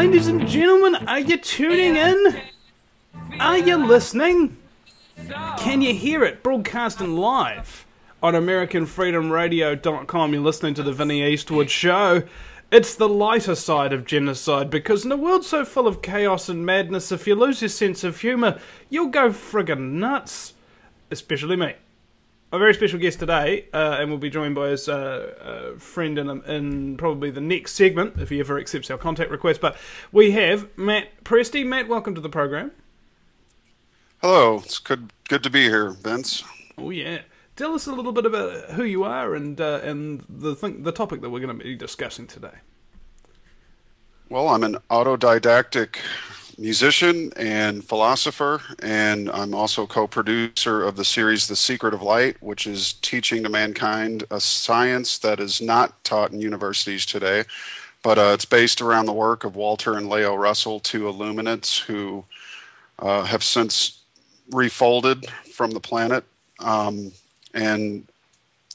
Ladies and gentlemen, are you tuning in? Are you listening? Can you hear it broadcasting live on AmericanFreedomRadio.com? You're listening to the Vinnie Eastwood Show. It's the lighter side of genocide because in a world so full of chaos and madness, if you lose your sense of humour, you'll go friggin' nuts. Especially me a very special guest today, uh, and we'll be joined by his uh, uh, friend in, in probably the next segment, if he ever accepts our contact request. But we have Matt Presti. Matt, welcome to the program. Hello, it's good good to be here, Vince. Oh yeah, tell us a little bit about who you are and uh, and the thing, the topic that we're going to be discussing today. Well, I'm an autodidactic musician and philosopher, and I'm also co producer of the series The Secret of Light, which is teaching to mankind a science that is not taught in universities today. But uh, it's based around the work of Walter and Lao Russell, two illuminates who uh, have since refolded from the planet. Um, and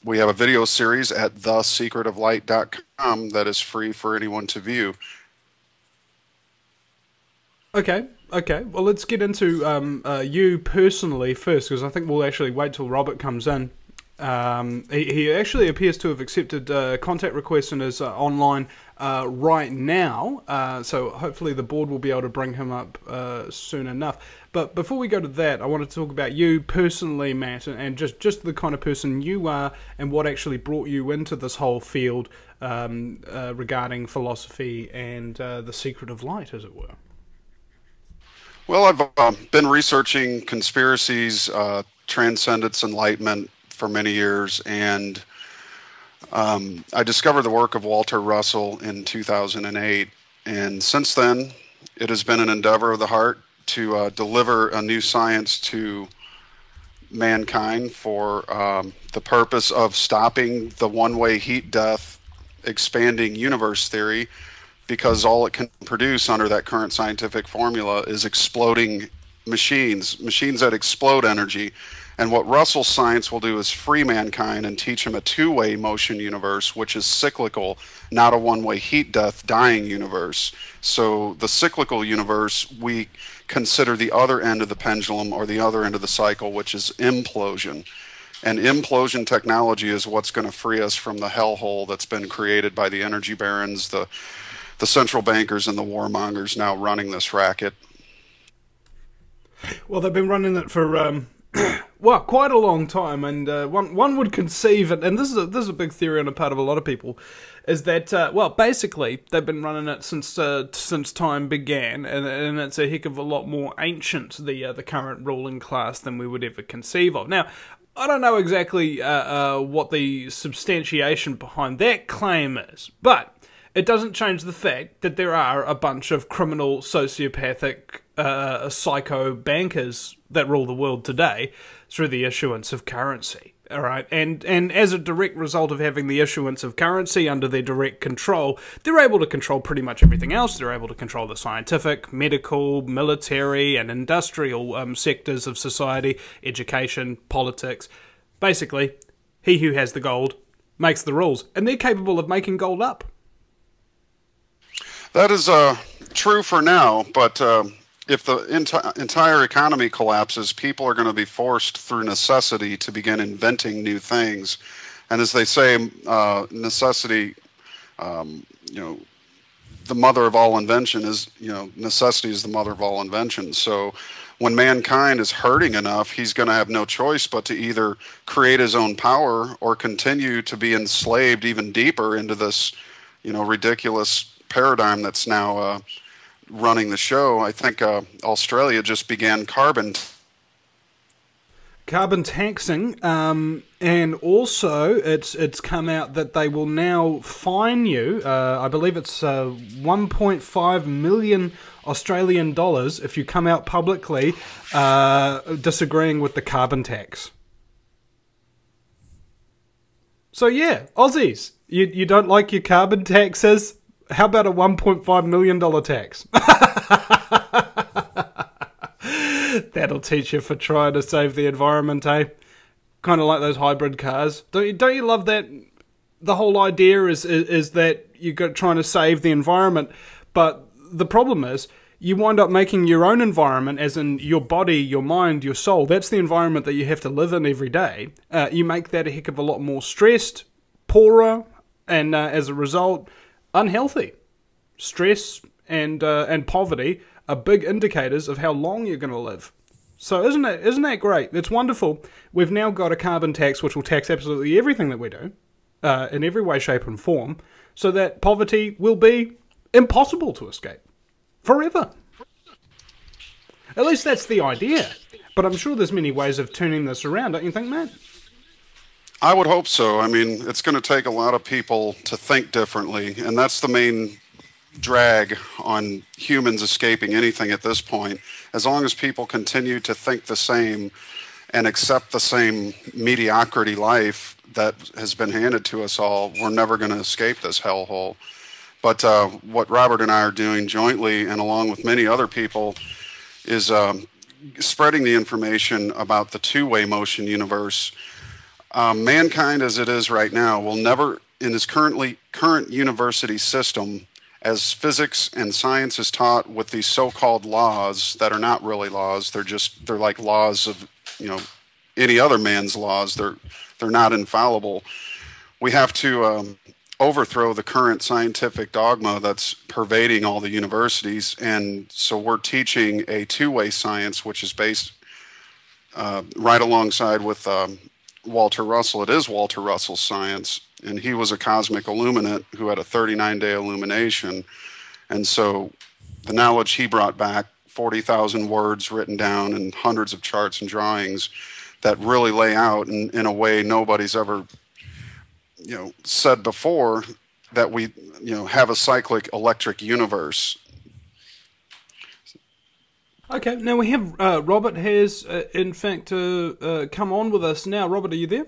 we have a video series at thesecretoflight.com that is free for anyone to view. Okay, okay. Well, let's get into um, uh, you personally first, because I think we'll actually wait till Robert comes in. Um, he, he, actually appears to have accepted uh, contact requests and is uh, online uh, right now. Uh, so hopefully the board will be able to bring him up uh, soon enough. But before we go to that, I want to talk about you personally, Matt, and, just, just the kind of person you are and what actually brought you into this whole field um, regarding philosophy and the secret of light, as it were. Well, I've uh, been researching conspiracies, uh, transcendence, enlightenment for many years, and um, I discovered the work of Walter Russell in 2008. And since then, it has been an endeavor of the heart to uh, deliver a new science to mankind for um, the purpose of stopping the one way heat death expanding universe theory because all it can produce under that current scientific formula is exploding machines, machines that explode energy. And what Russell's science will do is free mankind and teach him a two way motion universe, which is cyclical, not a one way heat death dying universe. So, the cyclical universe, we consider the other end of the pendulum or the other end of the cycle, which is implosion. And implosion technology is what's going to free us from the hellhole that's been created by the energy barons, the the central bankers and the warmongers now running this racket. Well, they've been running it for um, well quite a long time, and uh, one one would conceive, and, and this is a, this is a big theory on the part of a lot of people, is that uh, well basically they've been running it since uh, since time began, and, and it's a heck of a lot more ancient the uh, the current ruling class than we would ever conceive of. Now, I don't know exactly uh, uh, what the substantiation behind that claim is, but it doesn't change the fact that there are a bunch of criminal, sociopathic, uh, psycho bankers that rule the world today through the issuance of currency. All right, and and as a direct result of having the issuance of currency under their direct control, they're able to control pretty much everything else. They're able to control the scientific, medical, military, and industrial um, sectors of society, education, politics. Basically, he who has the gold makes the rules, and they're capable of making gold up. That is uh, true for now, but uh, if the enti- entire economy collapses, people are going to be forced through necessity to begin inventing new things. And as they say, uh, necessity, um, you know, the mother of all invention is, you know, necessity is the mother of all invention. So when mankind is hurting enough, he's going to have no choice but to either create his own power or continue to be enslaved even deeper into this, you know, ridiculous paradigm that's now uh, running the show. I think uh, Australia just began carbon. Carbon taxing, um, and also it's it's come out that they will now fine you. Uh, I believe it's uh, 1.5 million Australian dollars if you come out publicly uh, disagreeing with the carbon tax. So yeah, Aussies, you you don't like your carbon taxes? How about a $1.5 million tax? That'll teach you for trying to save the environment, eh? Kind of like those hybrid cars. Don't you, don't you love that? The whole idea is, is, is that you're trying to save the environment, but the problem is you wind up making your own environment, as in your body, your mind, your soul. That's the environment that you have to live in every day. Uh, you make that a heck of a lot more stressed, poorer, and uh, as a result, unhealthy. Stress and uh, and poverty are big indicators of how long you're going to live. So isn't it isn't that great? It's wonderful. We've now got a carbon tax which will tax absolutely everything that we do, uh, in every way, shape, and form, so that poverty will be impossible to escape forever. At least that's the idea. But I'm sure there's many ways of turning this around, don't you think, Matt? I would hope so. I mean, it's going to take a lot of people to think differently, and that's the main drag on humans escaping anything at this point. As long as people continue to think the same and accept the same mediocrity life that has been handed to us all, we're never going to escape this hellhole. But uh, what Robert and I are doing jointly, and along with many other people, is um, spreading the information about the two-way motion universe. Um, mankind, as it is right now, will never, in its currently current university system, as physics and science is taught with these so-called laws that are not really laws, they're just they're like laws of you know any other man's laws. They're they're not infallible. We have to um, overthrow the current scientific dogma that's pervading all the universities. And so we're teaching a two way science, which is based uh, right alongside with um, Walter Russell. It is Walter Russell's science. And he was a cosmic illuminate who had a 39 day illumination. And so the knowledge he brought back 40,000 words written down and hundreds of charts and drawings that really lay out in, in a way nobody's ever you know said before that we you know have a cyclic electric universe. Okay, now we have uh, Robert has uh, in fact uh, uh, come on with us now. Robert, are you there?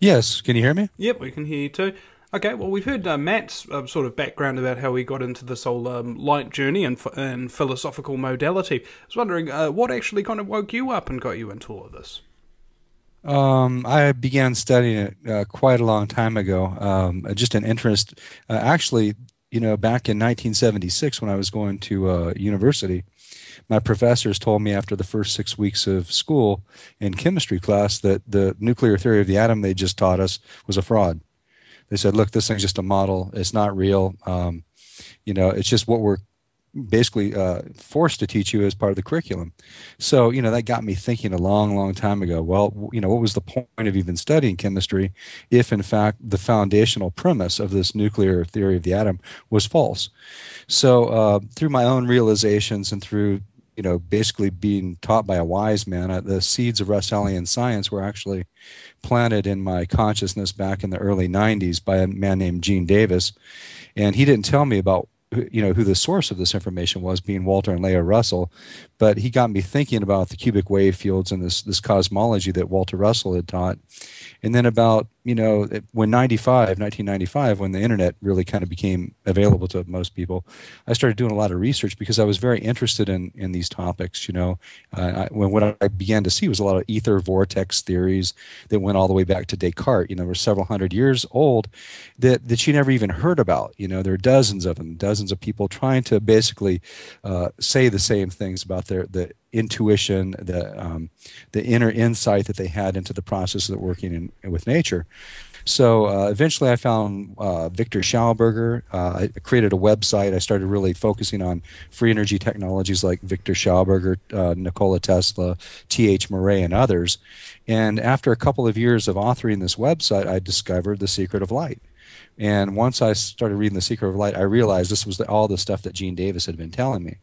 Yes, can you hear me? Yep, we can hear you too. Okay, well, we've heard uh, Matt's uh, sort of background about how he got into this whole um, light journey and, and philosophical modality. I was wondering uh, what actually kind of woke you up and got you into all of this. Um, I began studying it uh, quite a long time ago. Um, just an interest, uh, actually, you know, back in 1976 when I was going to uh, university, my professors told me after the first six weeks of school in chemistry class that the nuclear theory of the atom they just taught us was a fraud. They said, "Look, this thing's just a model. It's not real. Um, you know, it's just what we're basically uh, forced to teach you as part of the curriculum. So, you know, that got me thinking a long, long time ago. Well, you know, what was the point of even studying chemistry if, in fact, the foundational premise of this nuclear theory of the atom was false? So, uh, through my own realizations and through you know, basically being taught by a wise man. Uh, the seeds of Russellian science were actually planted in my consciousness back in the early 90s by a man named Gene Davis. And he didn't tell me about you know who the source of this information was being Walter and Lao Russell. But he got me thinking about the cubic wave fields and this this cosmology that Walter Russell had taught and then about you know when 95 1995 when the internet really kind of became available to most people i started doing a lot of research because i was very interested in in these topics you know. Uh, I, when what i began to see was a lot of ether vortex theories that went all the way back to descartes you know were several hundred years old that that you never even heard about you know. There are dozens of them dozens of people trying to basically uh, say the same things about their the intuition, the um, the inner insight that they had into the process of working in, with nature. So uh, eventually, I found uh, Victor Schauberger. Uh, I created a website. I started really focusing on free energy technologies like Victor Schauberger, uh, Nikola Tesla, T.H. Moray, and others. And after a couple of years of authoring this website, I discovered the secret of light. And once I started reading The Secret of Light, I realized this was the, all the stuff that Gene Davis had been telling me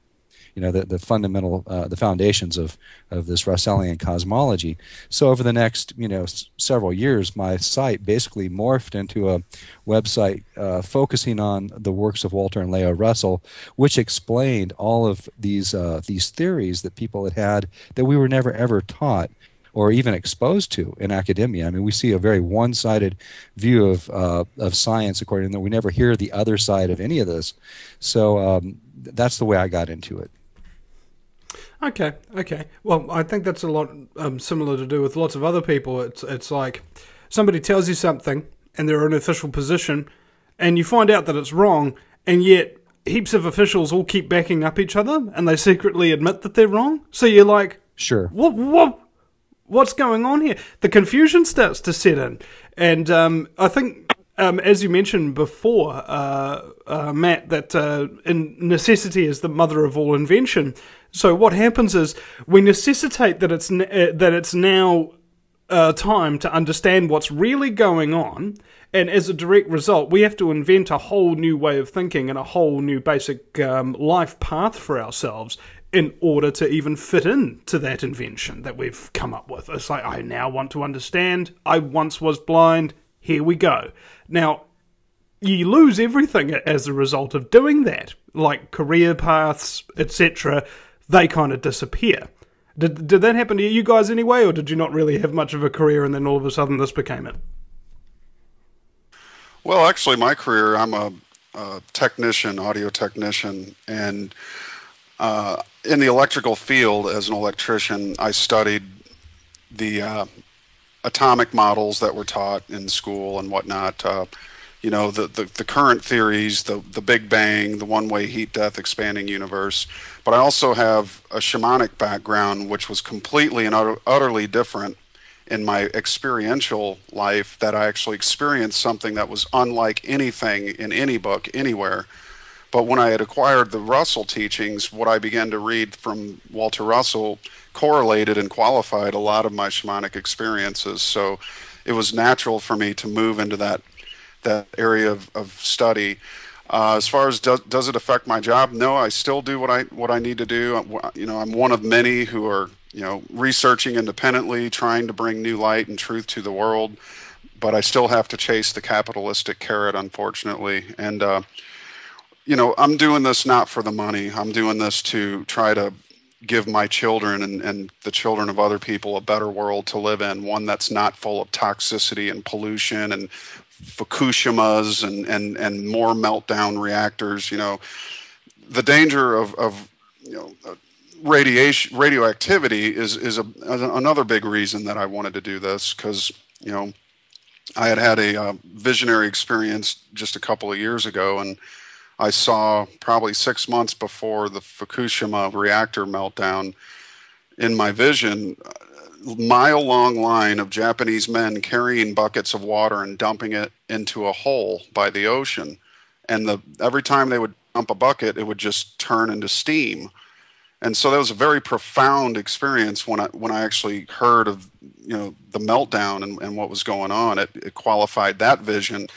you know the, the fundamental uh, the foundations of of this Russellian cosmology. So over the next you know s- several years, my site basically morphed into a website uh, focusing on the works of Walter and Lao Russell, which explained all of these uh, these theories that people had had that we were never ever taught or even exposed to in academia. I mean, we see a very one-sided view of uh, of science, according to we never hear the other side of any of this. So um, that's the way I got into it. Okay, okay. Well, I think that's a lot um, similar to do with lots of other people. It's it's like somebody tells you something and they're in an official position, and you find out that it's wrong, and yet heaps of officials all keep backing up each other and they secretly admit that they're wrong. So you're like, sure, what, what, what's going on here? The confusion starts to set in, and um, I think. Um, as you mentioned before, uh, uh, Matt, that uh, necessity is the mother of all invention. So what happens is we necessitate that it's uh, that it's now uh, time to understand what's really going on, and as a direct result, we have to invent a whole new way of thinking and a whole new basic um, life path for ourselves in order to even fit in to that invention that we've come up with. It's like, I now want to understand. I once was blind. Here we go. Now, you lose everything as a result of doing that, like career paths, etc. They kind of disappear. Did, did that happen to you guys anyway, or did you not really have much of a career and then all of a sudden this became it? Well, actually, my career, I'm a, a technician, audio technician, and uh, in the electrical field as an electrician, I studied the uh, atomic models that were taught in school and whatnot. Uh, you know, the, the, the, current theories, the, the Big Bang, the one way heat death expanding universe. But I also have a shamanic background, which was completely and utter, utterly different in my experiential life that I actually experienced something that was unlike anything in any book anywhere. But when I had acquired the Russell teachings, what I began to read from Walter Russell correlated and qualified a lot of my shamanic experiences. So it was natural for me to move into that that area of, of study. Uh, as far as does, does it affect my job? No, I still do what I what I need to do. You know, I'm one of many who are you know, researching independently, trying to bring new light and truth to the world. But I still have to chase the capitalistic carrot, unfortunately. And, uh, you know, I'm doing this not for the money. I'm doing this to try to give my children and, and the children of other people a better world to live in, one that's not full of toxicity and pollution and Fukushimas and, and, and more meltdown reactors. You know, the danger of, of you know, radiation radioactivity is is a, another big reason that I wanted to do this because you know I had had a uh, visionary experience just a couple of years ago and I saw probably six months before the Fukushima reactor meltdown in my vision uh, mile long line of Japanese men carrying buckets of water and dumping it into a hole by the ocean and the every time they would dump a bucket it would just turn into steam and so that was a very profound experience when I when I actually heard of you know the meltdown and, and what was going on. It, it qualified that vision.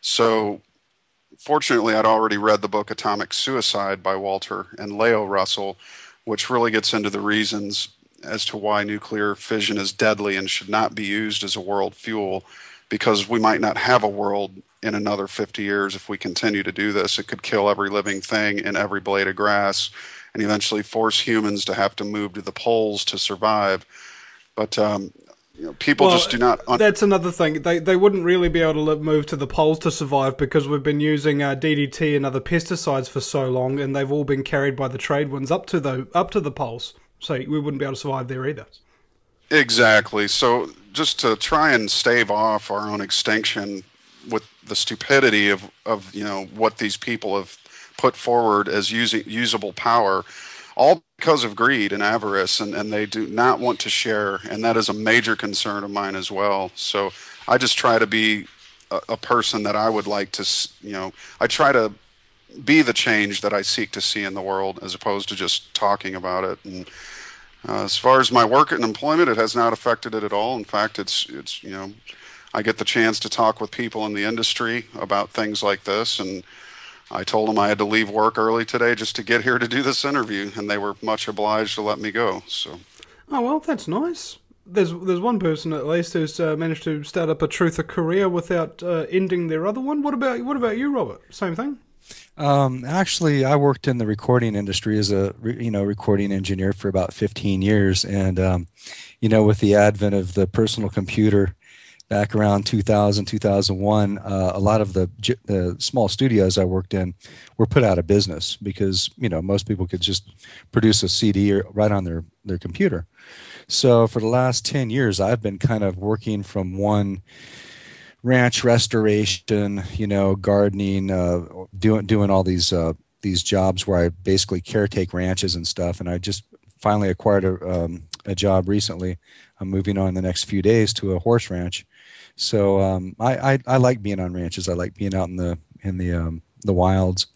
So fortunately, I'd already read the book Atomic Suicide by Walter and Lao Russell, which really gets into the reasons as to why nuclear fission is deadly and should not be used as a world fuel because we might not have a world in another 50 years if we continue to do this. It could kill every living thing in every blade of grass and eventually force humans to have to move to the poles to survive. But um, you know, people well, just do not. Un- that's another thing. They they wouldn't really be able to move to the poles to survive because we've been using uh, DDT and other pesticides for so long, and they've all been carried by the trade winds up to the up to the poles. So we wouldn't be able to survive there either. Exactly. So just to try and stave off our own extinction with the stupidity of, of you know what these people have put forward as using usable power, all because of greed and avarice, and, and they do not want to share, and that is a major concern of mine as well. So I just try to be a, a person that I would like to, you know, I try to be the change that I seek to see in the world, as opposed to just talking about it. And uh, as far as my work and employment, it has not affected it at all. In fact, it's it's you know, I get the chance to talk with people in the industry about things like this, and I told them I had to leave work early today just to get here to do this interview, and they were much obliged to let me go. So. Oh well, that's nice. There's there's one person at least who's uh, managed to start up a truth career without uh, ending their other one. What about what about you, Robert? Same thing. Um, actually, I worked in the recording industry as a you know recording engineer for about 15 years, and um, you know with the advent of the personal computer back around 2000 2001 uh, a lot of the, the small studios i worked in were put out of business because you know most people could just produce a cd right on their, their computer so for the last 10 years i've been kind of working from one ranch restoration you know gardening uh, doing doing all these uh, these jobs where I basically caretake ranches and stuff. And I just finally acquired a, um, a job recently. I'm moving on the next few days to a horse ranch. So um, I, I, I like being on ranches. I like being out in the in the um, the wilds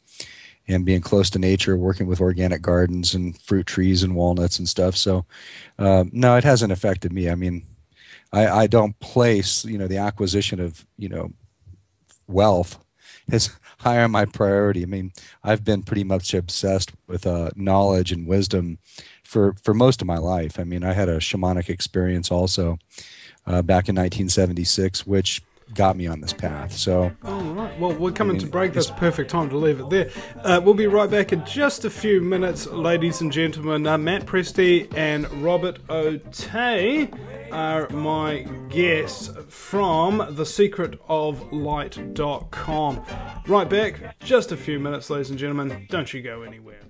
and being close to nature, working with organic gardens and fruit trees and walnuts and stuff. So uh, no, it hasn't affected me. I mean, I, I don't place you know the acquisition of you know wealth is high on my priority. I mean, I've been pretty much obsessed with uh, knowledge and wisdom for for most of my life. I mean, I had a shamanic experience also uh, back in 1976, which got me on this path. So, all right. Well, we're coming I mean, to break. That's perfect time to leave it there. Uh, we'll be right back in just a few minutes, ladies and gentlemen. Uh, Matt Presti and Robert Otey are my guests from thesecretoflight.com. Right back, just a few minutes, ladies and gentlemen. Don't you go anywhere.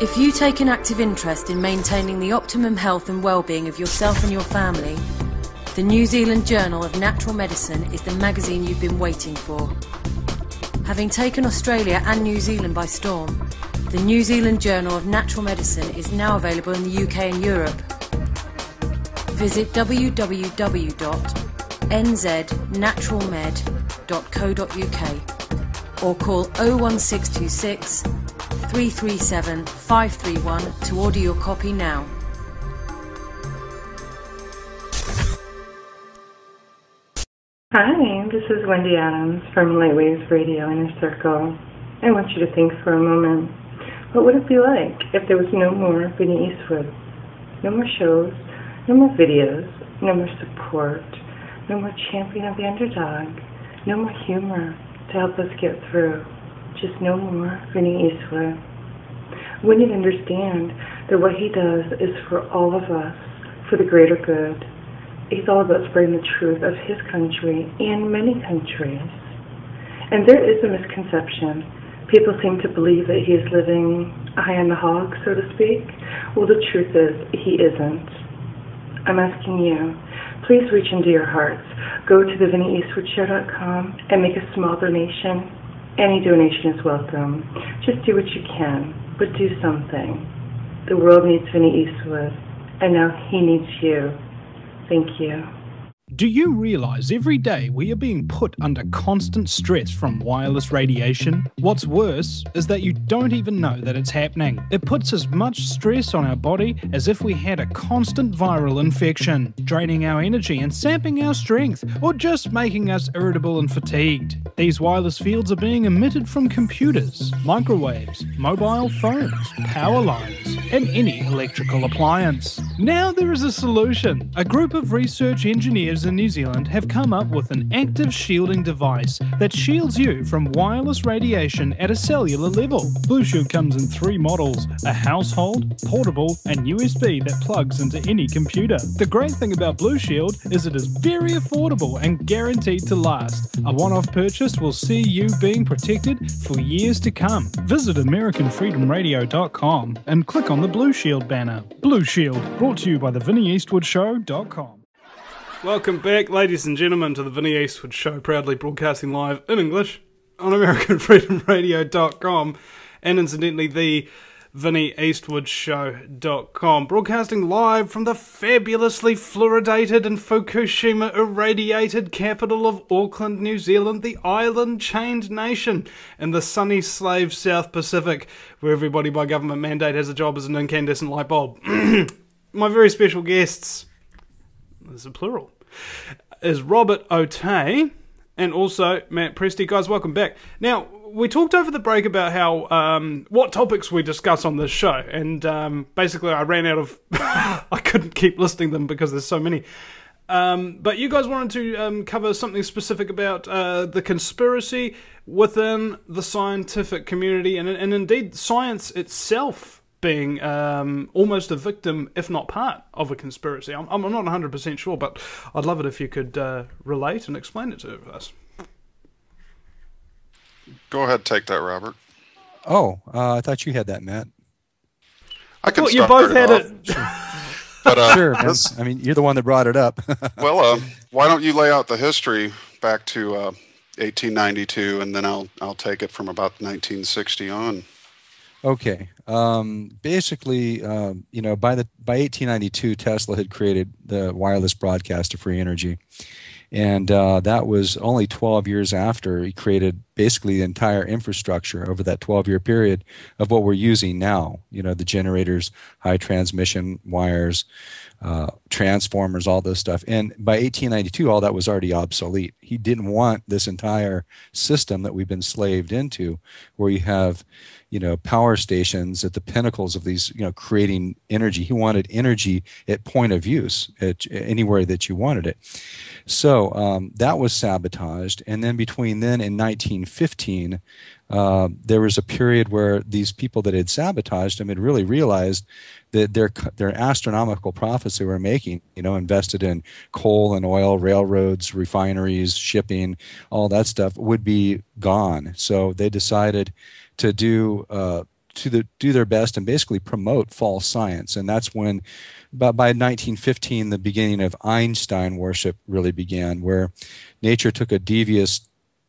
If you take an active interest in maintaining the optimum health and well-being of yourself and your family, the New Zealand Journal of Natural Medicine is the magazine you've been waiting for. Having taken Australia and New Zealand by storm, the New Zealand Journal of Natural Medicine is now available in the UK and Europe. Visit www.nznaturalmed.co.uk or call 01626 337 531 to order your copy now. Hi, this is Wendy Adams from Lightwaves Radio Inner Circle. I want you to think for a moment. What would it be like if there was no more Vinny Eastwood? No more shows, no more videos, no more support, no more champion of the underdog, no more humor to help us get through. Just no more Vinny Eastwood. We need to understand that what he does is for all of us, for the greater good he's all about spreading the truth of his country and many countries. And there is a misconception. People seem to believe that he is living high on the hog, so to speak. Well, the truth is, he isn't. I'm asking you, please reach into your hearts. Go to thevinnieeastwoodshow.com and make a small donation. Any donation is welcome. Just do what you can, but do something. The world needs Vinny Eastwood, and now he needs you. Thank you. Do you realize every day we are being put under constant stress from wireless radiation? What's worse is that you don't even know that it's happening. It puts as much stress on our body as if we had a constant viral infection, draining our energy and sapping our strength, or just making us irritable and fatigued. These wireless fields are being emitted from computers, microwaves, mobile phones, power lines, and any electrical appliance. Now there is a solution. A group of research engineers in New Zealand have come up with an active shielding device that shields you from wireless radiation at a cellular level. Blue Shield comes in three models a household, portable, and USB that plugs into any computer. The great thing about Blue Shield is it is very affordable and guaranteed to last. A one off purchase will see you being protected for years to come. Visit AmericanFreedomRadio.com and click on the Blue Shield banner. Blue Shield, brought to you by the VinnieEastwoodShow.com. Welcome back, ladies and gentlemen, to the Vinnie Eastwood Show, proudly broadcasting live in English on AmericanFreedomRadio.com and incidentally the VinnieEastwoodShow.com, broadcasting live from the fabulously fluoridated and Fukushima irradiated capital of Auckland, New Zealand, the island chained nation in the sunny slave South Pacific, where everybody by government mandate has a job as an incandescent light bulb. My very special guests there's a plural, is Robert Otey and also Matt Presti. Guys, welcome back. Now, we talked over the break about how um, what topics we discuss on this show, and um, basically I ran out of. I couldn't keep listing them because there's so many. Um, but you guys wanted to um, cover something specific about uh, the conspiracy within the scientific community, and, and indeed science itself being um, almost a victim, if not part of a conspiracy. I'm, I'm not 100% sure, but I'd love it if you could uh, relate and explain it to us. Go ahead, take that, Robert. Oh, uh, I thought you had that, Matt. I can. you both had it. Sure. But, uh, sure, I mean, you're the one that brought it up. well, uh, why don't you lay out the history back to uh, 1892, and then I'll I'll take it from about 1960 on. Okay. Um, basically, um, you know, by the by 1892, Tesla had created the wireless broadcast of free energy, and uh, that was only 12 years after he created basically the entire infrastructure over that 12-year period of what we're using now. You know, the generators, high transmission wires, uh, transformers, all this stuff. And by 1892, all that was already obsolete. He didn't want this entire system that we've been slaved into, where you have you know power stations at the pinnacles of these you know creating energy. He wanted energy at point of use at anywhere that you wanted it. So um, that was sabotaged. And then between then and 1915 uh, there was a period where these people that had sabotaged him had really realized that their their astronomical profits they were making, you know, invested in coal and oil, railroads, refineries, shipping, all that stuff would be gone. So they decided to do uh, to the, do their best and basically promote false science. And that's when, about by 1915, the beginning of Einstein worship really began, where nature took a devious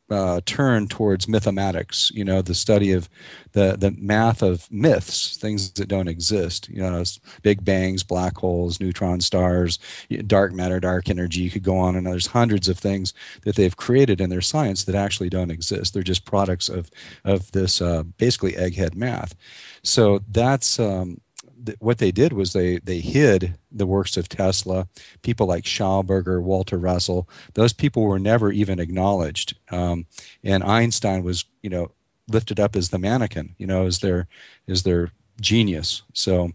uh, turn towards mathematics. You know, the study of the the math of myths, things that don't exist. You know, big bangs, black holes, neutron stars, dark matter, dark energy. You could go on, and there's hundreds of things that they've created in their science that actually don't exist. They're just products of of this uh, basically egghead math. So that's um, what they did was they they hid the works of Tesla, people like Schauberger, Walter Russell. Those people were never even acknowledged, um, and Einstein was you know lifted up as the mannequin, you know, as their as their genius. So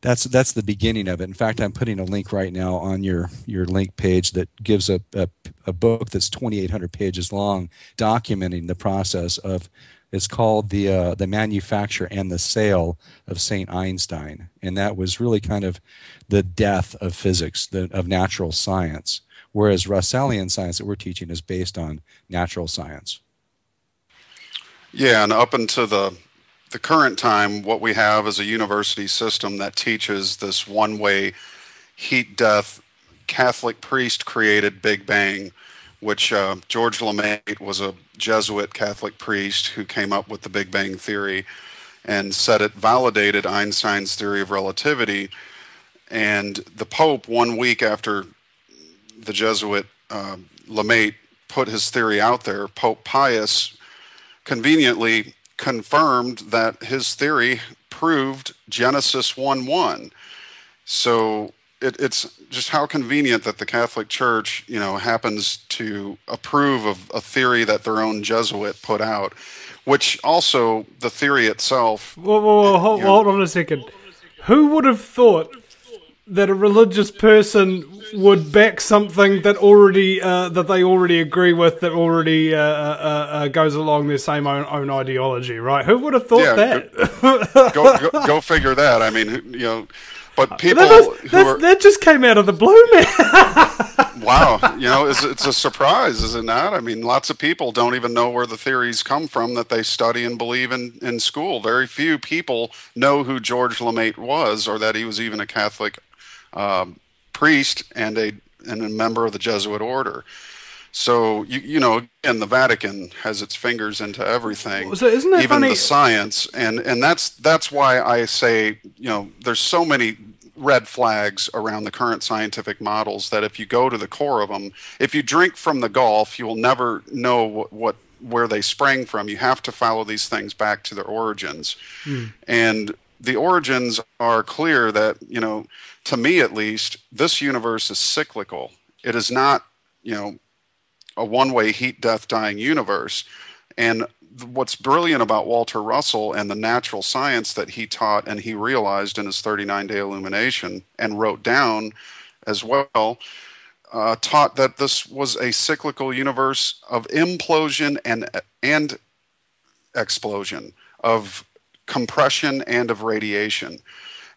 that's that's the beginning of it. In fact, I'm putting a link right now on your your link page that gives a a, a book that's 2,800 pages long, documenting the process of it's called the uh, the manufacture and the sale of Saint Einstein, and that was really kind of the death of physics, the, of natural science. Whereas Russellian science that we're teaching is based on natural science. Yeah, and up until the the current time, what we have is a university system that teaches this one-way heat death Catholic priest created Big Bang which uh, George Lemaître was a Jesuit Catholic priest who came up with the Big Bang Theory and said it validated Einstein's theory of relativity. And the Pope, one week after the Jesuit uh, Lemaître put his theory out there, Pope Pius conveniently confirmed that his theory proved Genesis 1 1. So it, it's just how convenient that the Catholic Church, you know, happens to approve of a theory that their own Jesuit put out, which also the theory itself. Whoa, whoa, whoa hold, hold on a second. Who would have thought that a religious person would back something that already uh, that they already agree with that already uh, uh, uh goes along their same own, own ideology, right? Who would have thought yeah, that? Go, go, go, figure that. I mean, you know, but uh, people that, are, that just came out of the blue, man. wow, you know, it's, it's a surprise, is it not? I mean, lots of people don't even know where the theories come from that they study and believe in in school. Very few people know who George Lemaître was, or that he was even a Catholic um, priest and a and a member of the Jesuit order. So you you know, and the Vatican has its fingers into everything. So isn't that even funny? the science, and and that's that's why I say you know there's so many red flags around the current scientific models that if you go to the core of them, if you drink from the Gulf, you will never know what, what where they sprang from. You have to follow these things back to their origins, hmm. and the origins are clear. That you know, to me at least, this universe is cyclical. It is not you know a one way heat, death, dying universe. And what's brilliant about Walter Russell and the natural science that he taught and he realized in his 39 day illumination and wrote down as well. Uh, taught that this was a cyclical universe of implosion and and explosion, of compression and of radiation.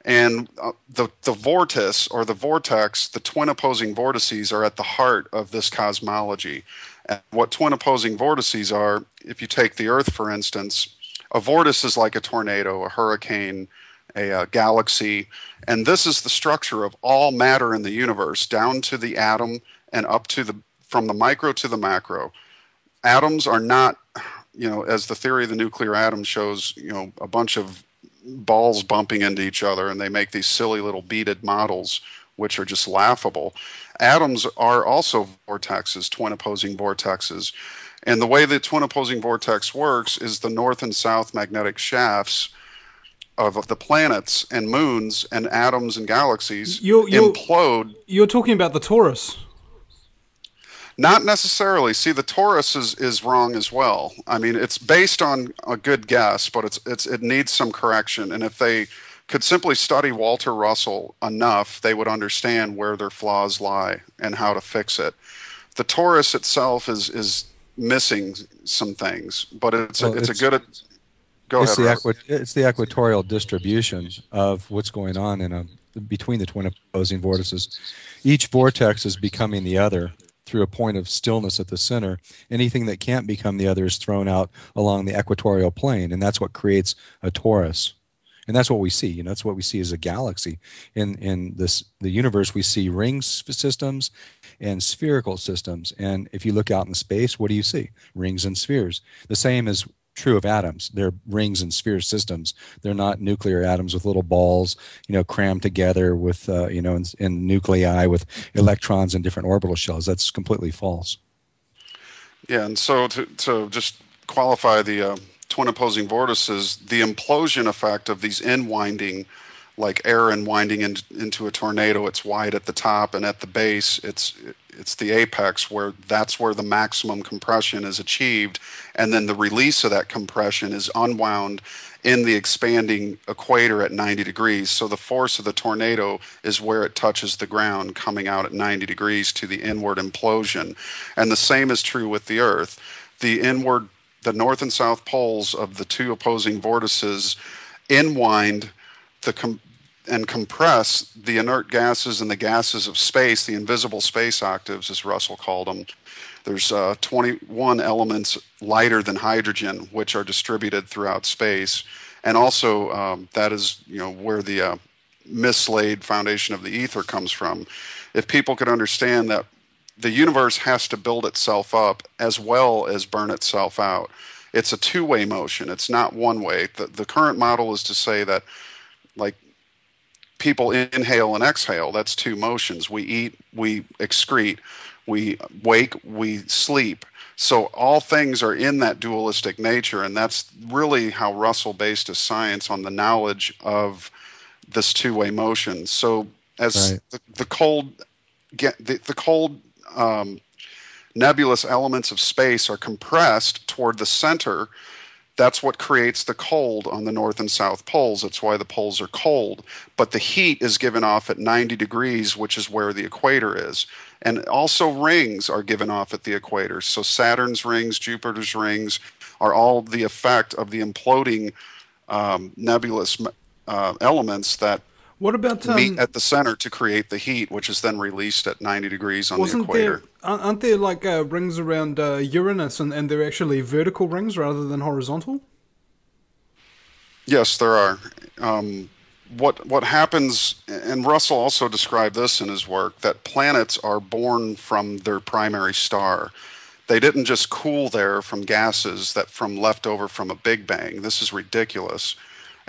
And uh, the, the vortice or the vortex, the twin opposing vortices, are at the heart of this cosmology. And what twin opposing vortices are, if you take the Earth, for instance, a vortice is like a tornado, a hurricane, a, a galaxy. And this is the structure of all matter in the universe, down to the atom and up to the from the micro to the macro. atoms are not, you know, as the theory of the nuclear atom shows, you know, a bunch of balls bumping into each other and they make these silly little beaded models which are just laughable. Atoms are also vortexes, twin opposing vortexes. And the way the twin opposing vortex works is the north and south magnetic shafts of the planets and moons and atoms and galaxies you're, you're, implode. You're talking about the torus. Not necessarily. See, the torus is, is wrong as well. I mean, it's based on a good guess, but it's it's it needs some correction. And if they could simply study Walter Russell enough, they would understand where their flaws lie and how to fix it. The torus itself is is missing some things, but it's well, a, it's, it's, a good. Go it's ahead. The equi- it's the equatorial distribution of what's going on in a between the twin opposing vortices. Each vortex is becoming the other through a point of stillness at the center. Anything that can't become the other is thrown out along the equatorial plane, and that's what creates a torus. And that's what we see. You know, that's what we see as a galaxy. In in this the universe, we see ring systems and spherical systems. And if you look out in space, what do you see? Rings and spheres. The same is true of atoms. They're rings and sphere systems. They're not nuclear atoms with little balls, you know, crammed together with, uh, you know, in, in nuclei with electrons in different orbital shells. That's completely false. Yeah, and so to, to just qualify the uh, twin opposing vortices, the implosion effect of these in winding like air and winding in, into a tornado. It's wide at the top and at the base. It's it's the apex where that's where the maximum compression is achieved, and then the release of that compression is unwound in the expanding equator at 90 degrees. So the force of the tornado is where it touches the ground, coming out at 90 degrees to the inward implosion, and the same is true with the Earth. The inward, the north and south poles of the two opposing vortices inwind the com- and compress the inert gases and the gases of space, the invisible space octaves, as Russell called them. There's uh, 21 elements lighter than hydrogen, which are distributed throughout space, and also um, that is you know where the uh, mislaid foundation of the ether comes from. If people could understand that the universe has to build itself up as well as burn itself out. It's a two-way motion. It's not one way. The, the current model is to say that people inhale and exhale. That's two motions. We eat, we excrete, we wake, we sleep. So all things are in that dualistic nature, and that's really how Russell based his science on the knowledge of this two-way motion. So as right. the, the, cold, get the, the cold um, nebulous elements of space are compressed toward the center that's what creates the cold on the north and south poles. That's why the poles are cold. But the heat is given off at 90 degrees, which is where the equator is. And also, rings are given off at the equator. So, Saturn's rings, Jupiter's rings are all the effect of the imploding um, nebulous uh, elements that what about um, meet at the center to create the heat, which is then released at 90 degrees on the equator? There, aren't there like uh, rings around uh, Uranus, and, and they're actually vertical rings rather than horizontal? Yes, there are. Um, what what happens, and Russell also described this in his work, that planets are born from their primary star. They didn't just cool there from gases that from left over from a Big Bang. This is ridiculous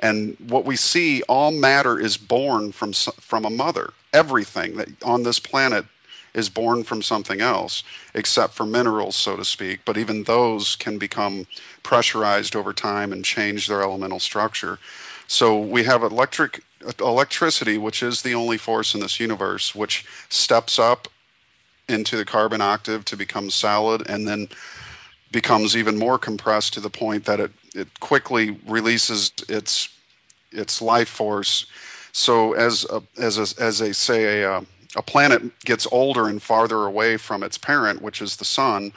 and what we see, all matter is born from from a mother. Everything that on this planet is born from something else, except for minerals, so to speak. But even those can become pressurized over time and change their elemental structure. So we have electric electricity, which is the only force in this universe, which steps up into the carbon octave to become solid, and then becomes even more compressed to the point that it, it quickly releases its its life force. So as a, as a, as a say a, a planet gets older and farther away from its parent, which is the sun,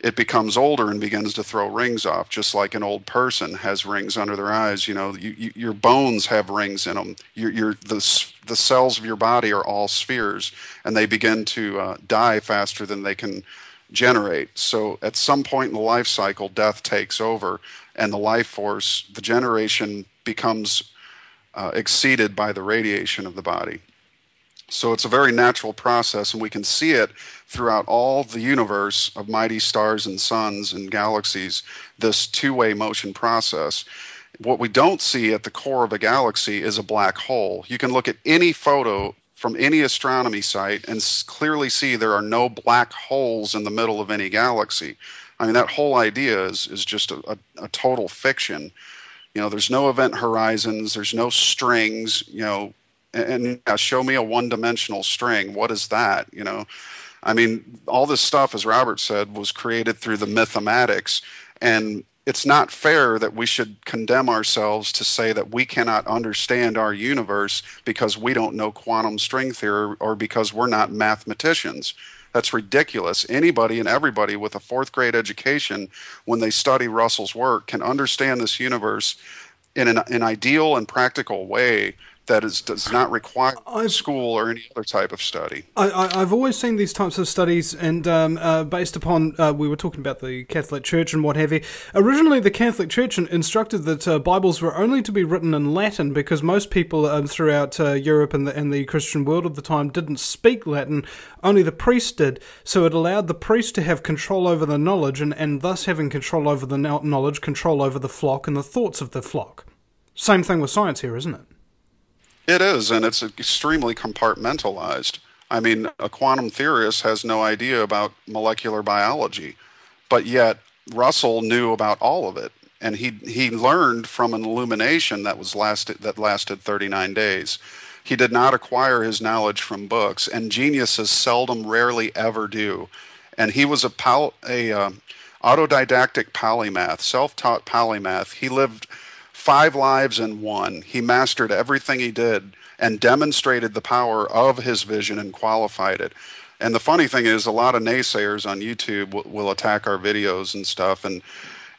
it becomes older and begins to throw rings off, just like an old person has rings under their eyes. You know, you, you, your bones have rings in them. Your, your, the, the cells of your body are all spheres, and they begin to uh, die faster than they can generate. So at some point in the life cycle, death takes over, and the life force, the generation becomes uh, exceeded by the radiation of the body. So it's a very natural process, and we can see it throughout all the universe of mighty stars and suns and galaxies, this two way motion process. What we don't see at the core of a galaxy is a black hole. You can look at any photo from any astronomy site and clearly see there are no black holes in the middle of any galaxy. I mean, that whole idea is, is just a, a, a total fiction. You know, there's no event horizons, there's no strings, you know, and, and show me a one dimensional string. What is that? You know, I mean, all this stuff, as Robert said, was created through the mathematics. And it's not fair that we should condemn ourselves to say that we cannot understand our universe because we don't know quantum string theory or because we're not mathematicians. That's ridiculous. Anybody and everybody with a fourth grade education, when they study Russell's work, can understand this universe in an, an ideal and practical way that is does not require I've, school or any other type of study. I, have always seen these types of studies, and um, uh, based upon uh, we were talking about the Catholic Church and what have you. Originally, the Catholic Church instructed that uh, Bibles were only to be written in Latin because most people um, throughout uh, Europe and the, and the Christian world of the time didn't speak Latin. Only the priest did, so it allowed the priest to have control over the knowledge, and, and thus having control over the knowledge, control over the flock and the thoughts of the flock. Same thing with science here, isn't it? It is, and it's extremely compartmentalized. I mean, a quantum theorist has no idea about molecular biology, but yet Russell knew about all of it, and he he learned from an illumination that was lasted that lasted 39 days. He did not acquire his knowledge from books, and geniuses seldom, rarely, ever do. And he was a pal- a uh, autodidactic polymath, self-taught polymath. He lived five lives in one. He mastered everything he did and demonstrated the power of his vision and qualified it. And the funny thing is, a lot of naysayers on YouTube will, will attack our videos and stuff, and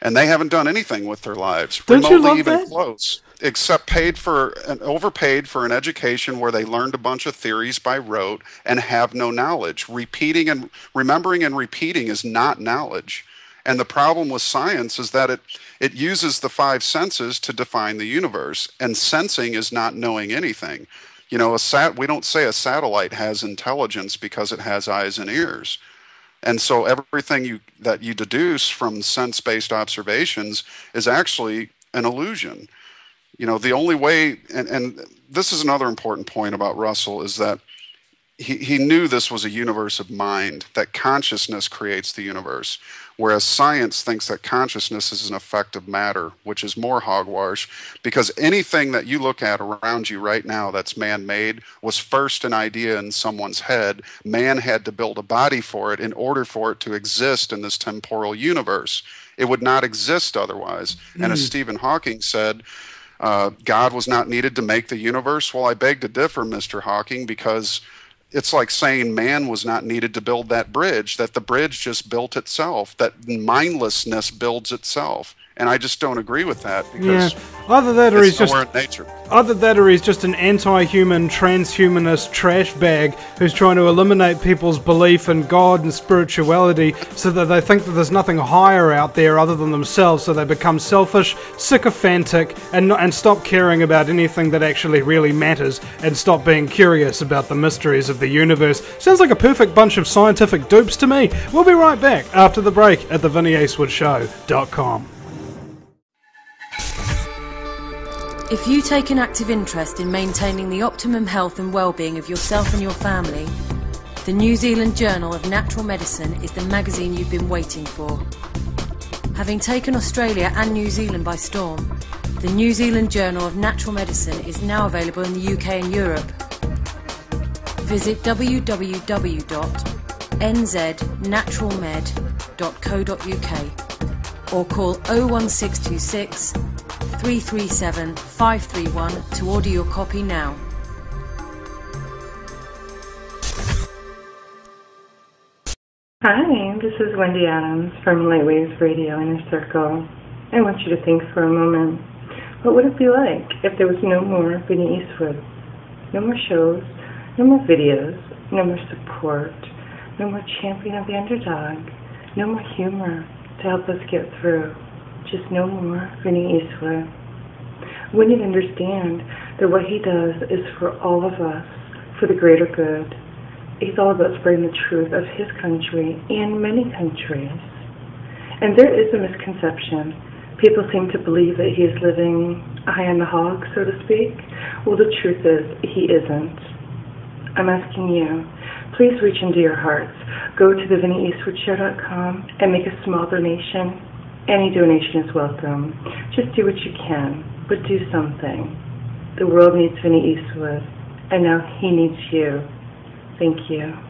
and they haven't done anything with their lives, Don't remotely you love even that? close, except paid for and overpaid for an education where they learned a bunch of theories by rote and have no knowledge. Repeating and remembering and repeating is not knowledge. And the problem with science is that it it uses the five senses to define the universe, and sensing is not knowing anything. You know, a sat we don't say a satellite has intelligence because it has eyes and ears. And so everything you that you deduce from sense-based observations is actually an illusion. You know, the only way and, and this is another important point about Russell is that he, he knew this was a universe of mind, that consciousness creates the universe. Whereas science thinks that consciousness is an effect of matter, which is more hogwash, because anything that you look at around you right now that's man made was first an idea in someone's head. Man had to build a body for it in order for it to exist in this temporal universe. It would not exist otherwise. Mm. And as hmm. Stephen Hawking said, uh, God was not needed to make the universe. Well, I beg to differ, Mr. Hawking, because it's like saying man was not needed to build that bridge, that the bridge just built itself, that mindlessness builds itself and I just don't agree with that because yeah. either that or he's just nature. Either that or he's just an anti-human, transhumanist trash bag who's trying to eliminate people's belief in God and spirituality, so that they think that there's nothing higher out there other than themselves, so they become selfish, sycophantic, and and stop caring about anything that actually really matters, and stop being curious about the mysteries of the universe. Sounds like a perfect bunch of scientific dupes to me. We'll be right back after the break at the If you take an active interest in maintaining the optimum health and well-being of yourself and your family, the New Zealand Journal of Natural Medicine is the magazine you've been waiting for. Having taken Australia and New Zealand by storm, the New Zealand Journal of Natural Medicine is now available in the UK and Europe. Visit www.nznaturalmed.co.uk or call 01626 337 531 to order your copy now. Hi, this is Wendy Adams from Lightwaves Radio Inner Circle. I want you to think for a moment. What would it be like if there was no more Vinny Eastwood? No more shows, no more videos, no more support, no more champion of the underdog, no more humor to help us get through just no more Vinny Eastwood. We need to understand that what he does is for all of us, for the greater good. He's all about spreading the truth of his country and many countries. And there is a misconception. People seem to believe that he is living high on the hog, so to speak. Well, the truth is, he isn't. I'm asking you, please reach into your hearts. Go to the VinnyEastwoodShow.com and make a small donation. Any donation is welcome. Just do what you can, but do something. The world needs Vinny Eastwood, and now he needs you. Thank you.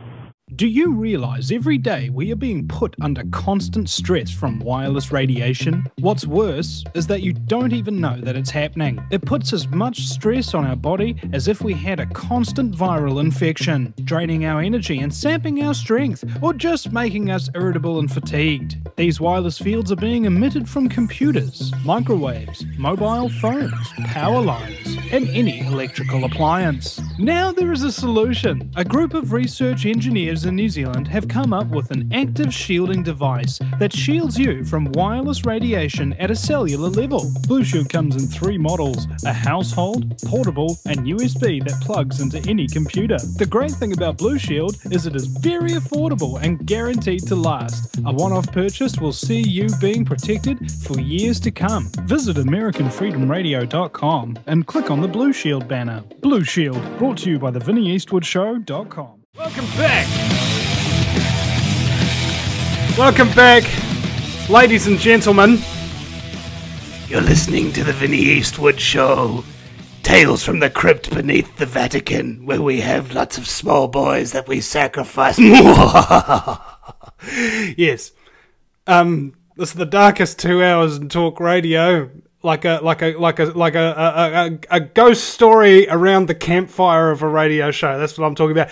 Do you realize every day we are being put under constant stress from wireless radiation? What's worse is that you don't even know that it's happening. It puts as much stress on our body as if we had a constant viral infection, draining our energy and sapping our strength, or just making us irritable and fatigued. These wireless fields are being emitted from computers, microwaves, mobile phones, power lines, and any electrical appliance. Now there is a solution. A group of research engineers in New Zealand have come up with an active shielding device that shields you from wireless radiation at a cellular level. Blue Shield comes in three models a household, portable, and USB that plugs into any computer. The great thing about Blue Shield is it is very affordable and guaranteed to last. A one off purchase will see you being protected for years to come. Visit AmericanFreedomRadio.com and click on the Blue Shield banner. Blue Shield, brought to you by the VinnyEastwoodShow.com. Welcome back. Welcome back, ladies and gentlemen. You're listening to the Vinny Eastwood Show. Tales from the crypt beneath the Vatican, where we have lots of small boys that we sacrifice. yes. Um, this is the darkest two hours in talk radio. Like a like a like a like a a, a, a ghost story around the campfire of a radio show. That's what I'm talking about.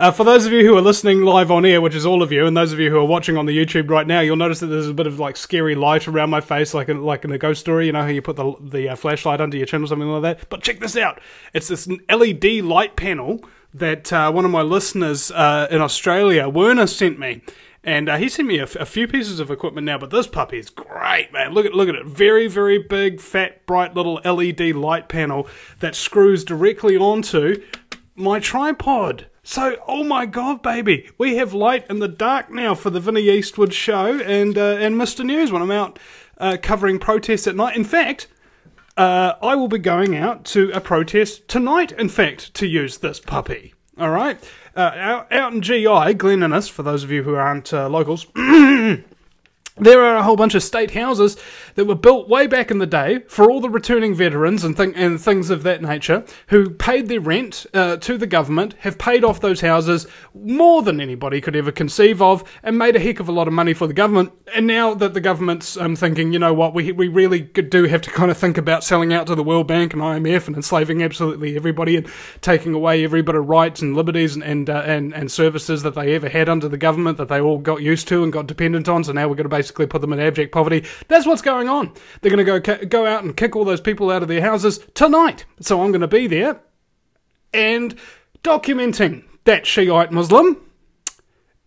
Uh, for those of you who are listening live on air, which is all of you, and those of you who are watching on the YouTube right now, you'll notice that there's a bit of like scary light around my face, like in, like in a ghost story. You know how you put the the uh, flashlight under your chin or something like that. But check this out: it's this LED light panel that uh, one of my listeners uh, in Australia, Werner, sent me. And uh, he sent me a, f- a few pieces of equipment now, but this puppy is great, man. Look at look at it, very very big, fat, bright little LED light panel that screws directly onto my tripod. So, oh my god, baby, we have light in the dark now for the Vinny Eastwood show and uh, and Mr. News when I'm out uh, covering protests at night. In fact, uh, I will be going out to a protest tonight. In fact, to use this puppy. All right, uh, out, out in GI, Glen Innes, for those of you who aren't uh, locals. There are a whole bunch of state houses that were built way back in the day for all the returning veterans and, th- and things of that nature who paid their rent uh, to the government, have paid off those houses more than anybody could ever conceive of, and made a heck of a lot of money for the government. And now that the government's um, thinking, you know what, we, we really do have to kind of think about selling out to the World Bank and IMF and enslaving absolutely everybody and taking away every bit of rights and liberties and and, uh, and, and services that they ever had under the government that they all got used to and got dependent on. So now we're going to basically put them in abject poverty. That's what's going on. They're going to go go out and kick all those people out of their houses tonight. So I'm going to be there and documenting that Shiite Muslim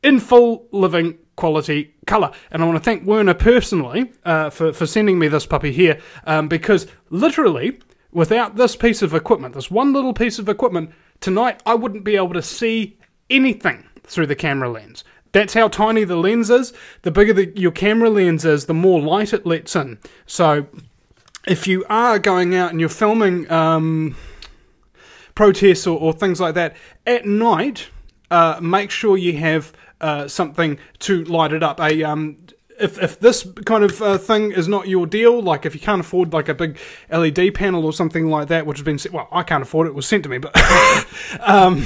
in full living quality colour. And I want to thank Werner personally uh, for, for sending me this puppy here um, because literally, without this piece of equipment, this one little piece of equipment, tonight I wouldn't be able to see anything through the camera lens. That's how tiny the lens is. The bigger the, your camera lens is, the more light it lets in. So if you are going out and you're filming um, protests or, or, things like that at night, uh, make sure you have uh, something to light it up. A um, if, if this kind of uh, thing is not your deal, like if you can't afford like a big LED panel or something like that, which has been well, I can't afford it. it was sent to me, but um,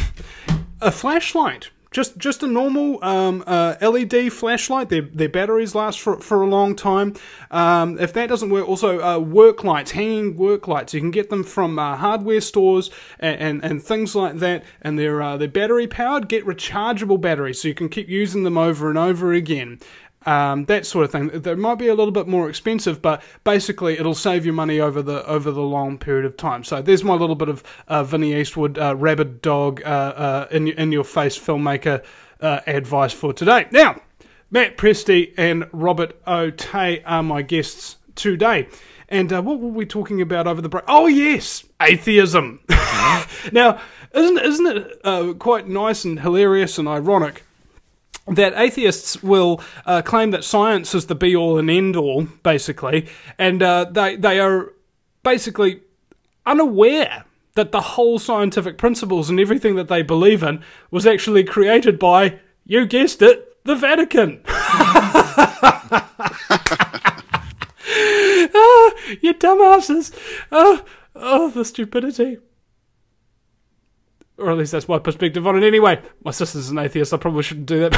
a flashlight just just a normal um, uh, LED flashlight. Their their batteries last for, for a long time. Um, if that doesn't work, also uh, work lights, hanging work lights. You can get them from uh, hardware stores and, and, and, things like that. And they're uh, they're battery powered. Get rechargeable batteries so you can keep using them over and over again um, that sort of thing. They might be a little bit more expensive, but basically it'll save you money over the over the long period of time. So there's my little bit of uh, Vinny Eastwood uh, rabid dog uh, uh in in your face filmmaker uh, advice for today. Now, Matt Presti and Robert Otey are my guests today. And uh, what were we talking about over the break? Oh yes, atheism. now, isn't isn't it uh, quite nice and hilarious and ironic that atheists will uh, claim that science is the be all and end all, basically, and uh, they they are basically unaware that the whole scientific principles and everything that they believe in was actually created by, you guessed it, the Vatican. oh, you dumbasses. Oh, oh, the stupidity. Or at least that's my perspective on it. Anyway, my sister's an atheist. I probably shouldn't do that,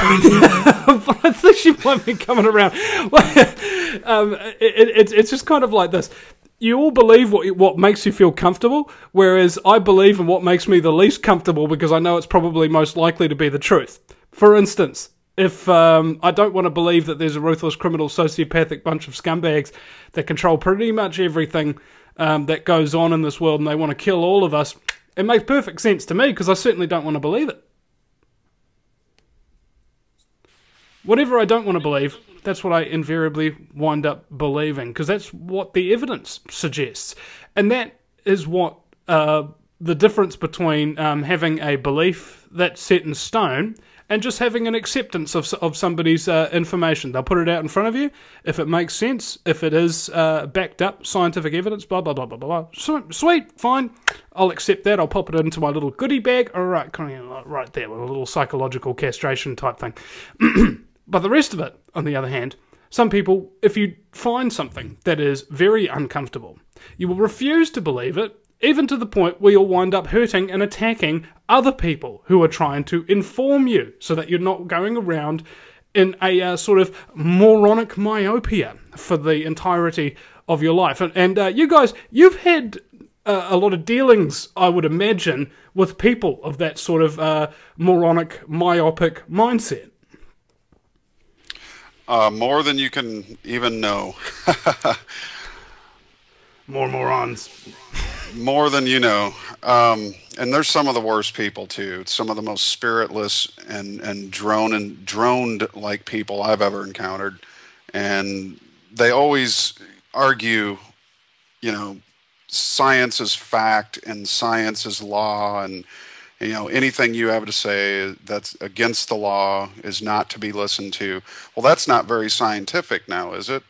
but I think she might be coming around. um, it, it, it's just kind of like this you all believe what what makes you feel comfortable, whereas I believe in what makes me the least comfortable because I know it's probably most likely to be the truth. For instance, if um, I don't want to believe that there's a ruthless, criminal, sociopathic bunch of scumbags that control pretty much everything um, that goes on in this world and they want to kill all of us, it makes perfect sense to me because I certainly don't want to believe it. Whatever I don't want to believe, that's what I invariably wind up believing because that's what the evidence suggests, and that is what uh, the difference between um, having a belief that's set in stone and just having an acceptance of, of somebody's uh, information. They'll put it out in front of you if it makes sense, if it is uh, backed up, scientific evidence, blah, blah, blah, blah, blah. Sweet, fine. I'll accept that. I'll pop it into my little goodie bag. All right, right there with a little psychological castration type thing. But the rest of it, on the other hand, some people, if you find something that is very uncomfortable, you will refuse to believe it, even to the point where you'll wind up hurting and attacking other people who are trying to inform you so that you're not going around in a uh, sort of moronic myopia for the entirety of your life. And, and uh, you guys, you've had uh, a lot of dealings, I would imagine, with people of that sort of uh, moronic, myopic mindset. Uh, more than you can even know. more morons. More than you know. Um, and there's some of the worst people too. Some of the most spiritless and and drone and droned like people I've ever encountered. And they always argue, you know, science is fact and science is law and you know anything you have to say that's against the law is not to be listened to well that's not very scientific now is it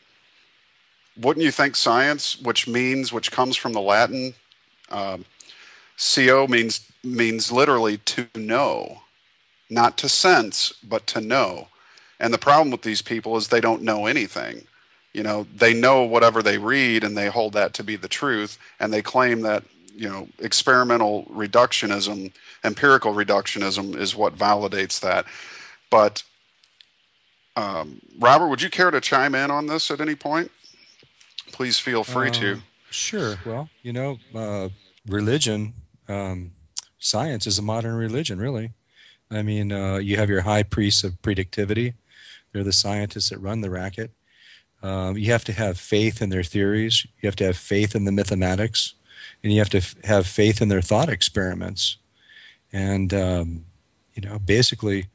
wouldn't you think science which means which comes from the latin um, co means means literally to know not to sense but to know. And the problem with these people is they don't know anything. You know they know whatever they read and they hold that to be the truth and they claim that you know experimental reductionism empirical reductionism is what validates that. But um, robert would you care to chime in on this at any point? Please feel free uh, to sure. Well you know uh, religion um, science is a modern religion really. I mean uh, you have your high priests of predictivity. They're the scientists that run the racket. Um, you have to have faith in their theories. You have to have faith in the mathematics. And you have to f- have faith in their thought experiments. And um, you know, basically,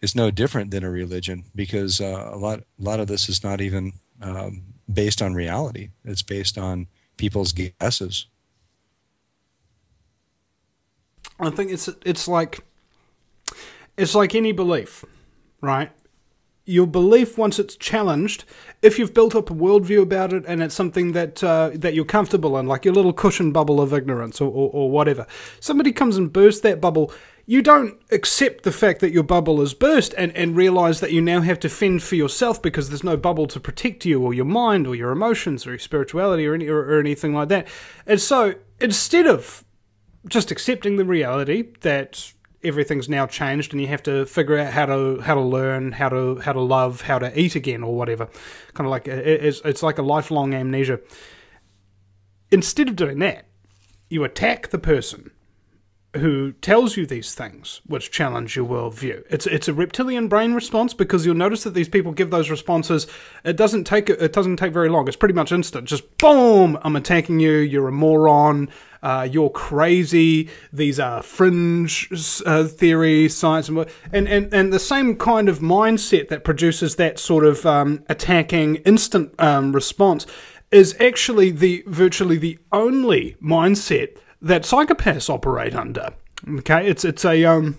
it's no different than a religion because uh, a lot a lot of this is not even um, based on reality. It's based on people's guesses. I think it's it's like it's like any belief, right? your belief once it's challenged, if you've built up a worldview about it and it's something that uh, that you're comfortable in, like your little cushion bubble of ignorance or, or, or, whatever, somebody comes and bursts that bubble. You don't accept the fact that your bubble has burst and, and realize that you now have to fend for yourself because there's no bubble to protect you or your mind or your emotions or your spirituality or, any, or, or anything like that. And so instead of just accepting the reality that everything's now changed and you have to figure out how to how to learn how to how to love how to eat again or whatever kind of like uh, it's, it's like a lifelong amnesia instead of doing that you attack the person who tells you these things which challenge your worldview. It's it's a reptilian brain response because you'll notice that these people give those responses. It doesn't take it doesn't take very long. It's pretty much instant. Just boom, I'm attacking you. You're a moron. Uh, you're crazy. These are fringe uh, theory, science, and, and and the same kind of mindset that produces that sort of um, attacking instant um, response is actually the virtually the only mindset that psychopaths operate under. Okay, it's it's a um,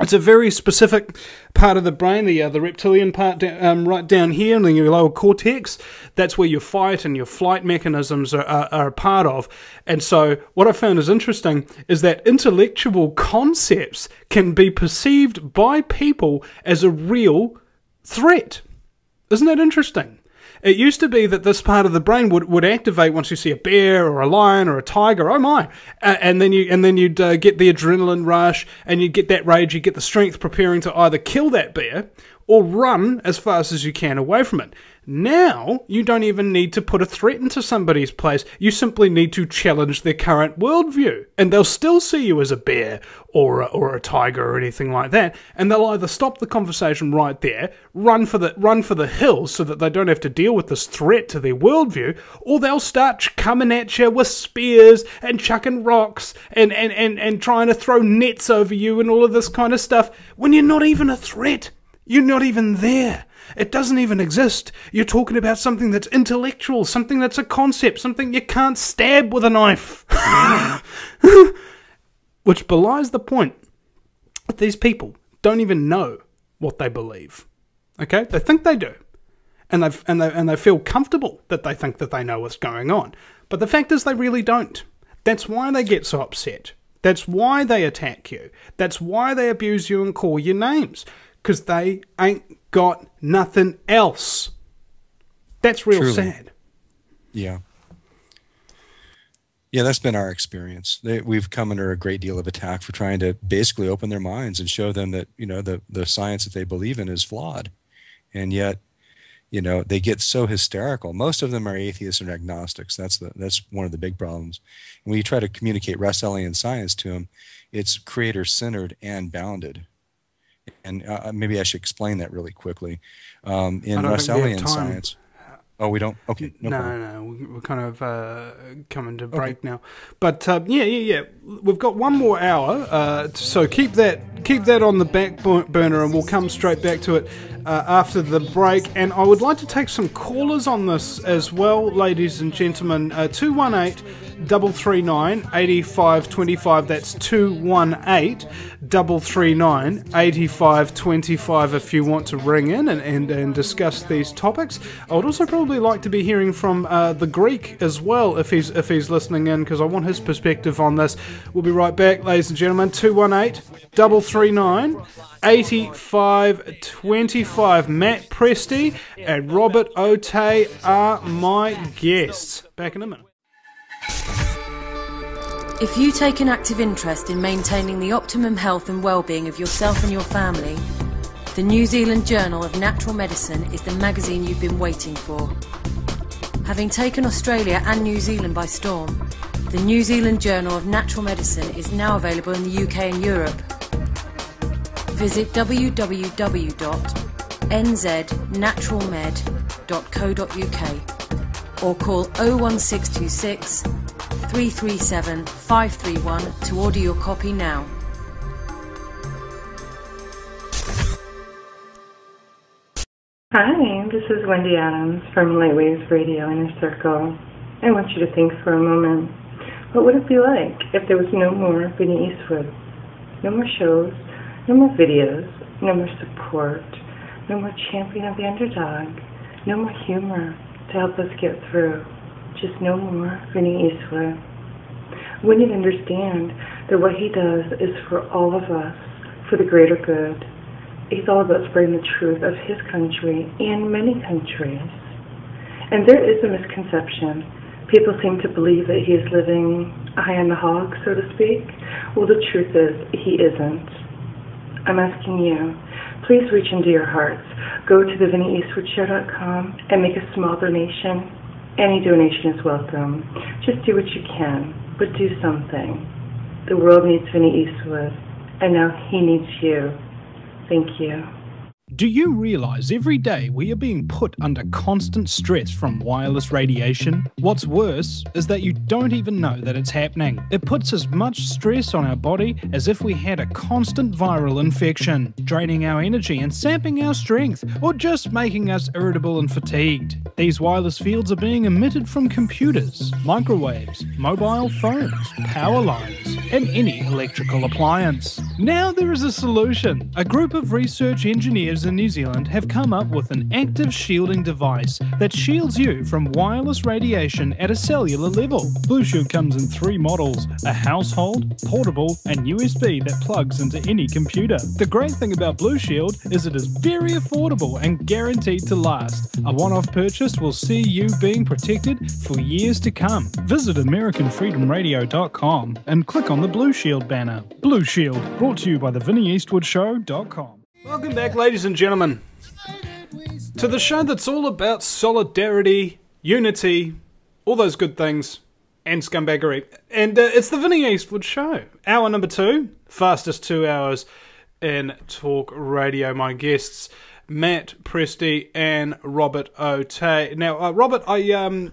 it's a very specific part of the brain, the uh, the reptilian part um, right down here in your lower cortex. That's where your fight and your flight mechanisms are, are, are a part of. And so, what I found is interesting is that intellectual concepts can be perceived by people as a real threat. Isn't that interesting? It used to be that this part of the brain would, would activate once you see a bear or a lion or a tiger. Oh my! And then you and then you'd uh, get the adrenaline rush and you'd get that rage. You get the strength preparing to either kill that bear or run as fast as you can away from it. Now, you don't even need to put a threat into somebody's place. You simply need to challenge their current worldview. And they'll still see you as a bear or a, or a tiger or anything like that. And they'll either stop the conversation right there, run for the, run for the hills so that they don't have to deal with this threat to their worldview, or they'll start coming at you with spears and chucking rocks and, and, and, and trying to throw nets over you and all of this kind of stuff when you're not even a threat. You're not even there. It doesn't even exist. You're talking about something that's intellectual, something that's a concept, something you can't stab with a knife. Which belies the point that these people don't even know what they believe. Okay? They think they do. And, they and, they, and they feel comfortable that they think that they know what's going on. But the fact is, they really don't. That's why they get so upset. That's why they attack you. That's why they abuse you and call you names. Because they ain't got nothing else. That's real Truly. sad. Yeah. Yeah, that's been our experience. They, we've come under a great deal of attack for trying to basically open their minds and show them that you know the the science that they believe in is flawed, and yet, you know, they get so hysterical. Most of them are atheists and agnostics. That's the that's one of the big problems. And when you try to communicate Russellian science to them, it's creator centered and bounded. And uh, maybe I should explain that really quickly. Um, in I don't think we have Russellian science, oh, we don't. Okay, no, No, no, no, we- we're kind of uh, coming to break now. But uh, yeah, yeah, yeah. We've got one more hour, uh, so keep that keep that on the back burner, and we'll come straight back to it uh, after the break. And I would like to take some callers on this as well, ladies and gentlemen. Uh, Two one eight. Double three nine eighty five twenty five. That's two one eight double three nine eighty five twenty five. If you want to ring in and, and, and discuss these topics, I would also probably like to be hearing from uh, the Greek as well if he's if he's listening in because I want his perspective on this. We'll be right back, ladies and gentlemen. Two one eight double three nine. 8525 Matt Presti and Robert Otey are my guests. Back in a minute. If you take an active interest in maintaining the optimum health and well-being of yourself and your family, the New Zealand Journal of Natural Medicine is the magazine you've been waiting for. Having taken Australia and New Zealand by storm, the New Zealand Journal of Natural Medicine is now available in the UK and Europe. Visit www.nznaturalmed.co.uk or call 01626 337 531 to order your copy now. Hi, this is Wendy Adams from Lightwaves Radio Inner Circle. I want you to think for a moment. What would it be like if there was no more Vinny Eastwood? No more shows, no more videos, no more support, no more champion of the underdog, no more humor to help us get through. Just no more Vinny Eastwood. To understand that what he does is for all of us, for the greater good he's all about spreading the truth of his country and many countries. And there is a misconception. People seem to believe that he is living high on the hog, so to speak. Well, the truth is, he isn't. I'm asking you, please reach into your hearts. Go to thevinnyeastwoodshow.com and make a small donation. Any donation is welcome. Just do what you can, but do something. The world needs Vinny Eastwood, and now he needs you. Thank you. Do you realize every day we are being put under constant stress from wireless radiation? What's worse is that you don't even know that it's happening. It puts as much stress on our body as if we had a constant viral infection, draining our energy and sapping our strength, or just making us irritable and fatigued. These wireless fields are being emitted from computers, microwaves, mobile phones, power lines, and any electrical appliance. Now there is a solution. A group of research engineers in New Zealand have come up with an active shielding device that shields you from wireless radiation at a cellular level. Blue Shield comes in three models a household, portable, and USB that plugs into any computer. The great thing about Blue Shield is it is very affordable and guaranteed to last. A one off purchase will see you being protected for years to come. Visit AmericanFreedomRadio.com and click on the Blue Shield banner. Blue Shield, brought to you by the VinnyEastwoodShow.com. Welcome back, ladies and gentlemen, to the show that's all about solidarity, unity, all those good things, and scumbaggery. And uh, it's the Vinny Eastwood Show. Hour number two, fastest two hours in talk radio. My guests, Matt Presti and Robert Otey. Now, uh, Robert, I um,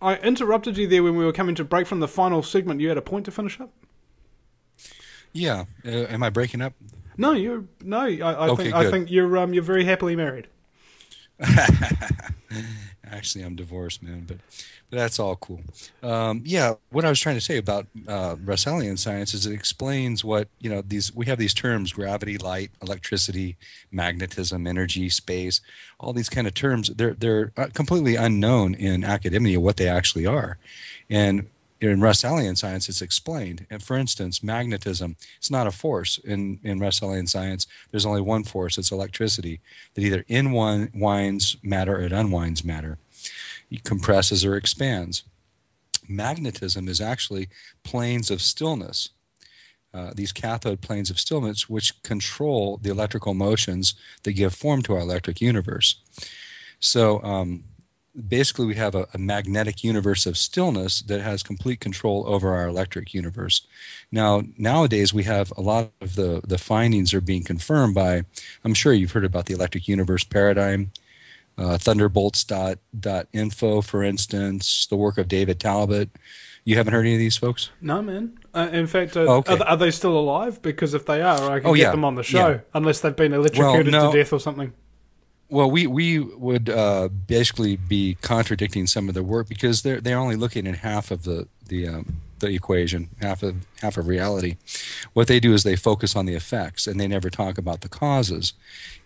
I interrupted you there when we were coming to break from the final segment. You had a point to finish up. Yeah. Uh, am I breaking up? No, you're no. I, I Okay, think I think you're um you're very happily married. Actually, I'm divorced, man, but but that's all cool. Um, yeah, what I was trying to say about uh, Russellian science is it explains what you know. These we have these terms: gravity, light, electricity, magnetism, energy, space. All these kind of terms. They're they're uh, completely unknown in academia what they actually are, and in Russellian science, it's explained. And for instance, magnetism, it's not a force in, in Russellian science. There's only one force, it's electricity, that either unwinds matter or it unwinds matter. It compresses or expands. Magnetism is actually planes of stillness. Uh, these cathode planes of stillness, which control the electrical motions that give form to our electric universe. So, um, basically we have a, a, magnetic universe of stillness that has complete control over our electric universe. Now, nowadays we have a lot of the, the findings are being confirmed by, I'm sure you've heard about the electric universe paradigm, uh, thunderbolts.info, for instance, the work of David Talbot. You haven't heard any of these folks? No, man. Uh, in fact, uh, Oh, okay. are, are they still alive? Because if they are, I can Oh, get yeah. them on the show, Yeah. unless they've been electrocuted no. to death or something. Well, we, we would uh, basically be contradicting some of the work because they're they're only looking at half of the the um, the equation, half of half of reality. What they do is they focus on the effects and they never talk about the causes,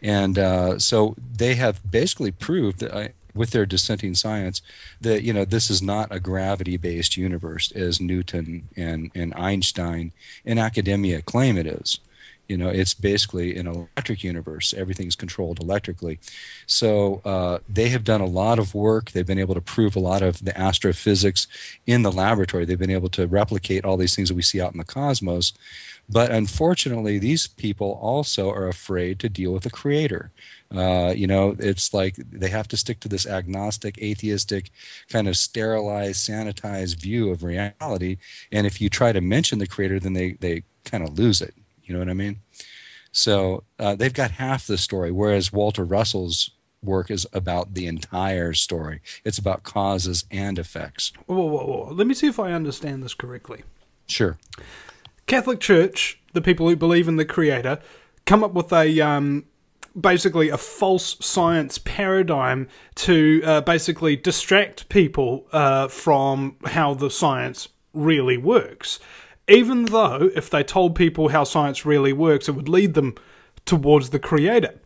and uh, so they have basically proved that. I, with their dissenting science, that you know this is not a gravity-based universe as Newton and, and Einstein in academia claim it is you know it's basically an electric universe. Everything's controlled electrically. So uh, they have done a lot of work. They've been able to prove a lot of the astrophysics in the laboratory. They've been able to replicate all these things that we see out in the cosmos. But unfortunately these people also are afraid to deal with the creator. Uh, you know it's like they have to stick to this agnostic atheistic kind of sterilized sanitized view of reality. And if you try to mention the creator then they, they kind of lose it you know what I mean? So uh, they've got half the story, whereas Walter Russell's work is about the entire story. It's about causes and effects. Whoa, whoa, whoa. Let me see if I understand this correctly. Sure. Catholic Church, the people who believe in the Creator, come up with a um, basically a false science paradigm to uh, basically distract people uh, from how the science really works. Even though, if they told people how science really works, it would lead them towards the Creator.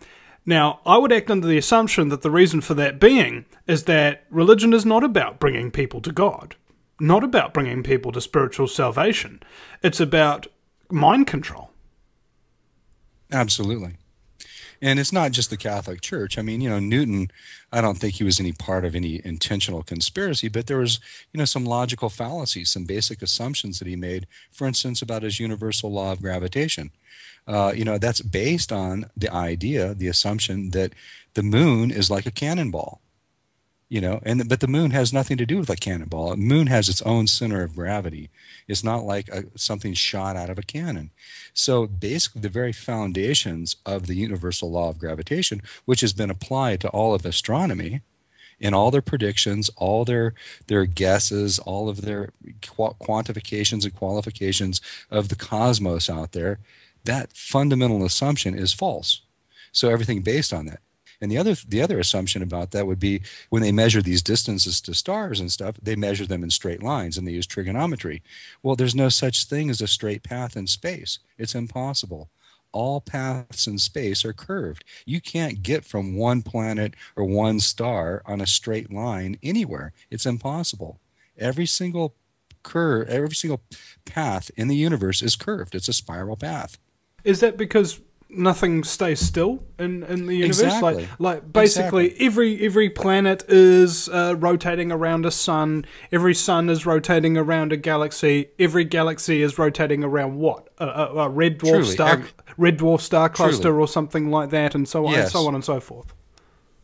Now, I would act under the assumption that the reason for that being is that religion is not about bringing people to God, not about bringing people to spiritual salvation. It's about mind control. Absolutely. And it's not just the Catholic Church. I mean, you know, Newton, I don't think he was any part of any intentional conspiracy, but there was, you know, some logical fallacies, some basic assumptions that he made, for instance, about his universal law of gravitation. Uh, you know, that's based on the idea, the assumption that the moon is like a cannonball. you know and but the moon has nothing to do with a cannonball the moon has its own center of gravity it's not like a, something shot out of a cannon. So basically the very foundations of the universal law of gravitation which has been applied to all of astronomy in all their predictions all their their guesses all of their quantifications and qualifications of the cosmos out there that fundamental assumption is false. So everything based on that and the other the other assumption about that would be when they measure these distances to stars and stuff, they measure them in straight lines and they use trigonometry. Well, there's no such thing as a straight path in space. It's impossible. All paths in space are curved. You can't get from one planet or one star on a straight line anywhere. It's impossible. Every single curve, every single path in the universe is curved. It's a spiral path. Is that because nothing stays still in, in the universe. Exactly. Like like basically exactly. every every planet is uh, rotating around a sun. Every sun is rotating around a galaxy. Every galaxy is rotating around what a, a, a red dwarf Truly, star red dwarf star cluster Truly. or something like that, and so on yes. and so on and so forth.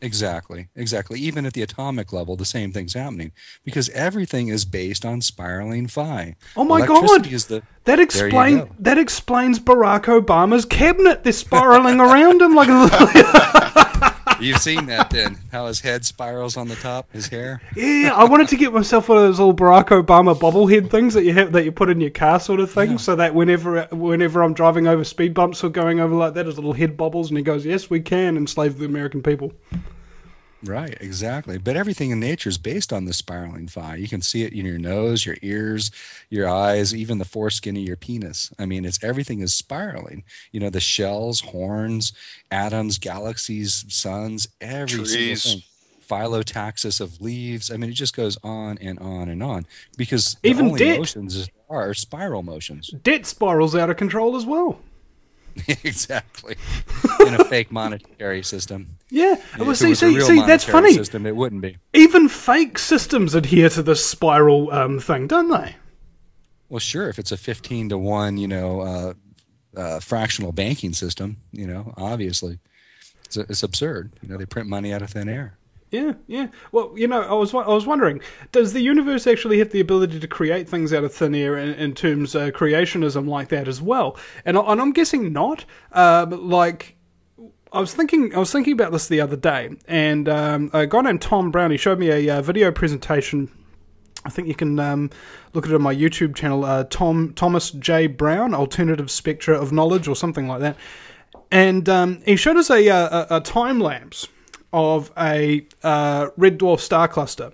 Exactly, exactly. Even at the atomic level, the same thing's happening because everything is based on spiraling phi. Oh my god! The, that explains that explains Barack Obama's cabinet. They're spiraling around him like a. You've seen that then? How his head spirals on the top, his hair. Yeah, I wanted to get myself one of those little Barack Obama bobblehead things that you have that you put in your car, sort of thing, yeah. so that whenever whenever I'm driving over speed bumps or going over like that, his little head bobbles, and he goes, "Yes, we can enslave the American people." Right, exactly. But everything in nature is based on the spiraling phi. You can see it in your nose, your ears, your eyes, even the foreskin of your penis. I mean, it's everything is spiraling. You know, the shells, horns, atoms, galaxies, suns, every Trees. single thing. Phyllotaxis of leaves. I mean, it just goes on and on and on because even the only motions are spiral motions. Debt spirals out of control as well. exactly. In a fake monetary system. Yeah. Well, see, see, see, that's funny. System, it wouldn't be. Even fake systems adhere to this spiral um, thing, don't they? Well, sure. If it's a fifteen to one, you know, uh, uh, fractional banking system, you know, obviously, it's, it's absurd. You know, they print money out of thin air. Yeah, yeah. Well, you know, I was I was wondering, does the universe actually have the ability to create things out of thin air in, in terms of creationism like that as well? And, and I'm guessing not. Um, like, I was thinking I was thinking about this the other day, and um, a guy named Tom Brown he showed me a uh, video presentation. I think you can um, look at it on my YouTube channel, uh, Tom Thomas J Brown, Alternative Spectra of Knowledge, or something like that. And um, he showed us a, uh, a, a time lapse of a uh, red dwarf star cluster.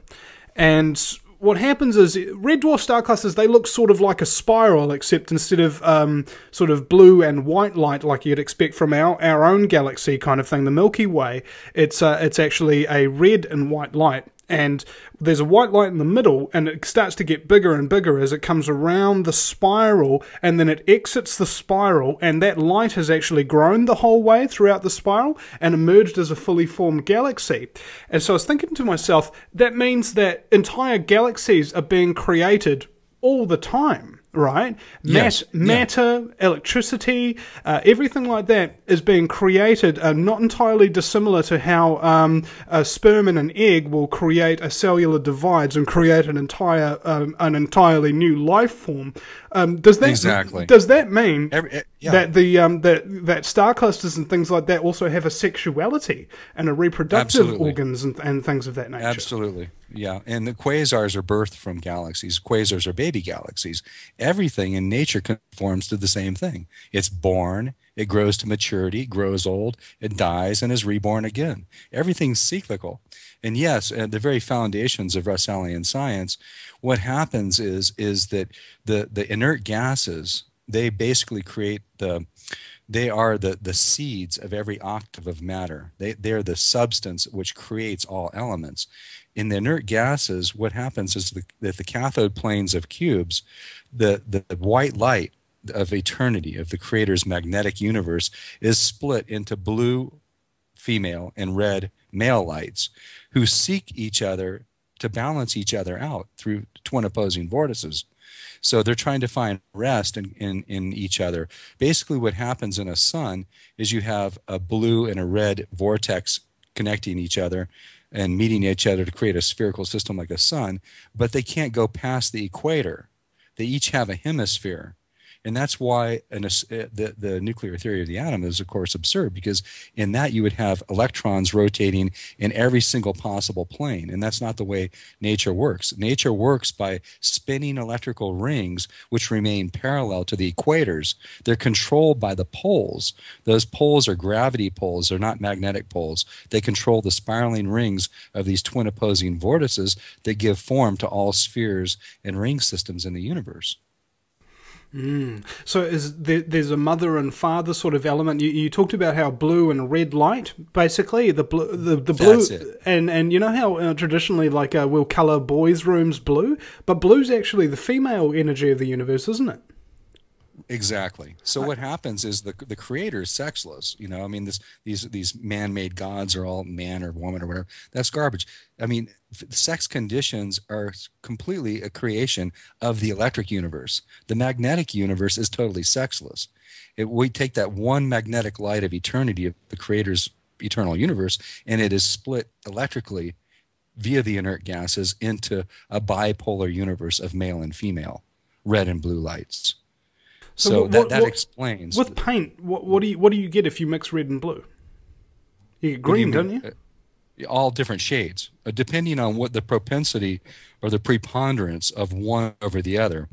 And what happens is red dwarf star clusters they look sort of like a spiral except instead of um, sort of blue and white light like you'd expect from our, our own galaxy kind of thing the milky way it's uh, it's actually a red and white light and there's a white light in the middle and it starts to get bigger and bigger as it comes around the spiral and then it exits the spiral and that light has actually grown the whole way throughout the spiral and emerged as a fully formed galaxy. And so i was thinking to myself that means that entire galaxies are being created all the time right? Yes. Mat- matter, yeah. electricity, uh, everything like that is being created, uh, not entirely dissimilar to how um, a sperm and an egg will create a cellular divides and create an entire, um, an entirely new life form. Um, does that exactly? Does that mean Every, uh, yeah. that the um, that that star clusters and things like that also have a sexuality and a reproductive Absolutely. organs and, and things of that nature? Absolutely. Yeah, and the quasars are birthed from galaxies. Quasars are baby galaxies. Everything in nature conforms to the same thing. It's born, it grows to maturity, grows old, it dies, and is reborn again. Everything's cyclical. And yes, at the very foundations of Russellian science, what happens is is that the the inert gases they basically create the they are the, the seeds of every octave of matter. They, they're the substance which creates all elements in the inert gases, what happens is the, that the cathode planes of cubes, the, the white light of eternity, of the Creator's magnetic universe, is split into blue female and red male lights who seek each other to balance each other out through twin opposing vortices. So they're trying to find rest in, in, in each other. Basically, what happens in a sun is you have a blue and a red vortex connecting each other and meeting each other to create a spherical system like a sun, but they can't go past the equator. They each have a hemisphere. And that's why an, uh, the, the nuclear theory of the atom is, of course, absurd because in that you would have electrons rotating in every single possible plane. And that's not the way nature works. Nature works by spinning electrical rings which remain parallel to the equators. They're controlled by the poles. Those poles are gravity poles, they're not magnetic poles. They control the spiraling rings of these twin opposing vortices that give form to all spheres and ring systems in the universe. Mm. So is there, there's a mother and father sort of element. You, you talked about how blue and red light, basically the blue, the, the blue, and and you know how uh, traditionally like uh, we'll color boys' rooms blue, but blue's actually the female energy of the universe, isn't it? Exactly. So uh, what happens is the the creator is sexless. You know, I mean, this these these man made gods are all man or woman or whatever. That's garbage. I mean, sex conditions are completely a creation of the electric universe. The magnetic universe is totally sexless. It, we take that one magnetic light of eternity of the creator's eternal universe, and it is split electrically via the inert gases into a bipolar universe of male and female, red and blue lights. So, so what, that, that what, explains. With paint, what, what, do you what do you get if you mix red and blue? You get green, do not you? Uh, all different shades, uh, depending on what the propensity or the preponderance of one over the other.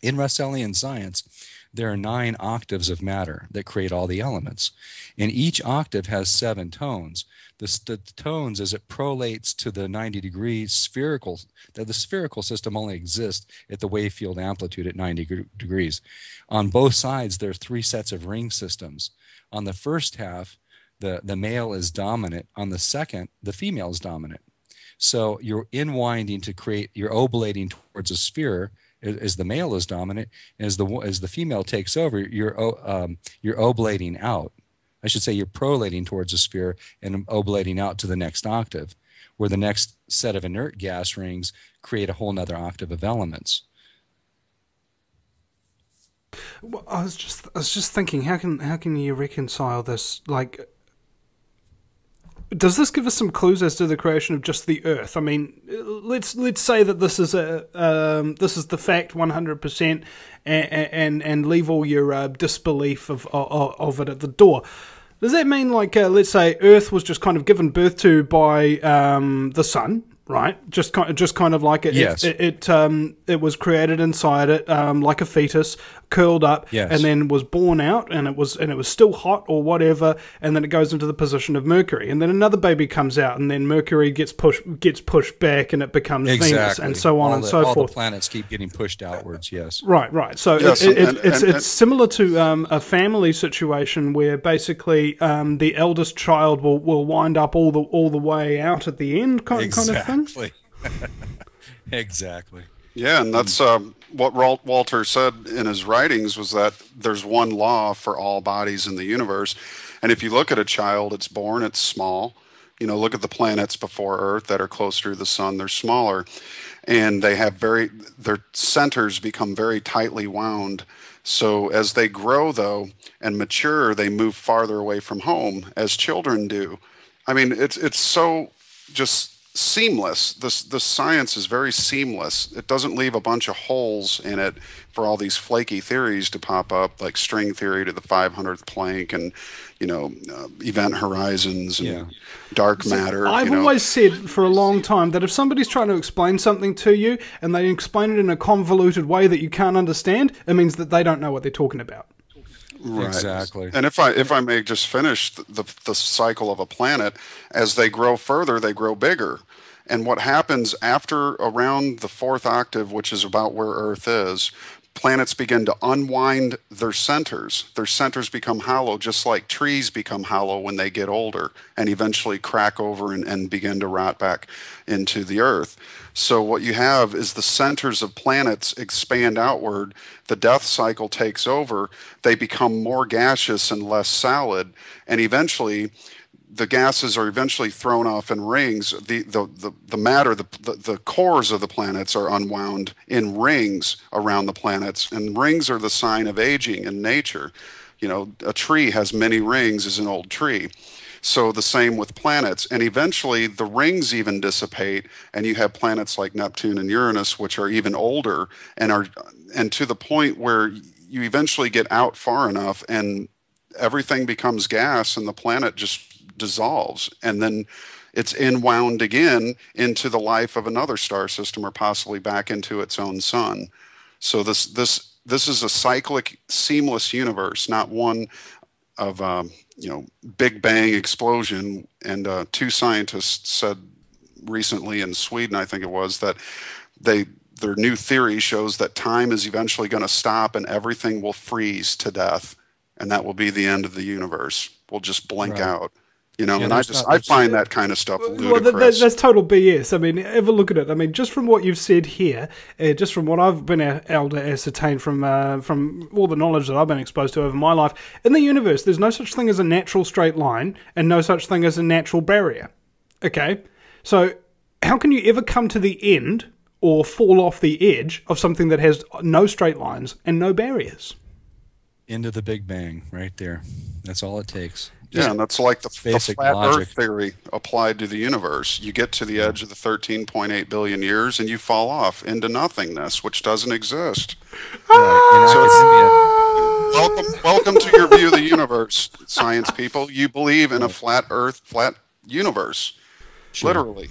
In Russellian science, there are nine octaves of matter that create all the elements, and each octave has seven tones. The, the tones as it prolates to the 90 degree spherical that the spherical system only exists at the wave field amplitude at 90 degrees. On both sides there are three sets of ring systems. On the first half the, the male is dominant. On the second the female is dominant. So you're inwinding to create you're oblating towards a sphere as the male is dominant as the as the female takes over you're um, you're oblating out I should say you're prolating towards a sphere and oblating out to the next octave, where the next set of inert gas rings create a whole nother octave of elements. Well, I was just I was just thinking how can how can you reconcile this like does this give us some clues as to the creation of just the Earth? I mean, let's let's say that this is a um, this is the fact one hundred percent, and and leave all your uh, disbelief of, of, of it at the door. Does that mean like uh, let's say Earth was just kind of given birth to by um, the sun, right? Just kind of, just kind of like it. Yes. It it, um, it was created inside it, um, like a fetus, curled up, yes. and then was born out, and it was and it was still hot or whatever, and then it goes into the position of Mercury, and then another baby comes out, and then Mercury gets pushed gets pushed back, and it becomes exactly. Venus, and so on all and the, so all forth. the planets keep getting pushed outwards. Yes. Right. Right. So yes, it, it, and, it's and, it's similar to um, a family situation where basically um, the eldest child will, will wind up all the all the way out at the end, kind, exactly. kind of thing. exactly. Yeah, and that's um, what Walter said in his writings was that there's one law for all bodies in the universe. And if you look at a child, it's born, it's small. You know, look at the planets before Earth that are closer to the sun, they're smaller. And they have very, their centers become very tightly wound. So as they grow, though, and mature, they move farther away from home, as children do. I mean, it's it's so just seamless. This the science is very seamless. It doesn't leave a bunch of holes in it for all these flaky theories to pop up, like string theory to the 500th Planck, and you know, uh, event horizons and yeah. dark matter. I've you know. always said for a long time that if somebody's trying to explain something to you and they explain it in a convoluted way that you can't understand, it means that they don't know what they're talking about. Right. Exactly. And if I if I may just finish the, the, the cycle of a planet, as they grow further, they grow bigger. And what happens after around the fourth octave, which is about where Earth is, planets begin to unwind their centers. Their centers become hollow, just like trees become hollow when they get older and eventually crack over and, and begin to rot back into the Earth. So, what you have is the centers of planets expand outward, the death cycle takes over, they become more gaseous and less solid, and eventually the gases are eventually thrown off in rings. The, the, the, the matter, the, the, the, cores of the planets are unwound in rings around the planets, and rings are the sign of aging in nature. You know, a tree has many rings as an old tree. So the same with planets. And eventually the rings even dissipate and you have planets like Neptune and Uranus, which are even older and are and to the point where you eventually get out far enough and everything becomes gas and the planet just dissolves. And then it's inwound again into the life of another star system or possibly back into its own sun. So this this this is a cyclic, seamless universe, not one of um, you know big bang explosion. And uh, two scientists said recently in Sweden, I think it was, that they their new theory shows that time is eventually going to stop and everything will freeze to death, and that will be the end of the universe. We'll just blink right. out. You know, yeah, and I just I find that kind of stuff ludicrous. Well, that, that's total BS. I mean, have a look at it. I mean, just from what you've said here, uh, just from what I've been able to ascertain from uh, from all the knowledge that I've been exposed to over my life, in the universe, there's no such thing as a natural straight line and no such thing as a natural barrier. Okay, so how can you ever come to the end or fall off the edge of something that has no straight lines and no barriers? Into the Big Bang, right there. That's all it takes. Yeah, and that's like the, the flat logic. Earth theory applied to the universe. You get to the edge of the 13.8 billion years and you fall off into nothingness, which doesn't exist. Right. So welcome, welcome to your view of the universe, science people. You believe in a flat Earth, flat universe, sure. literally.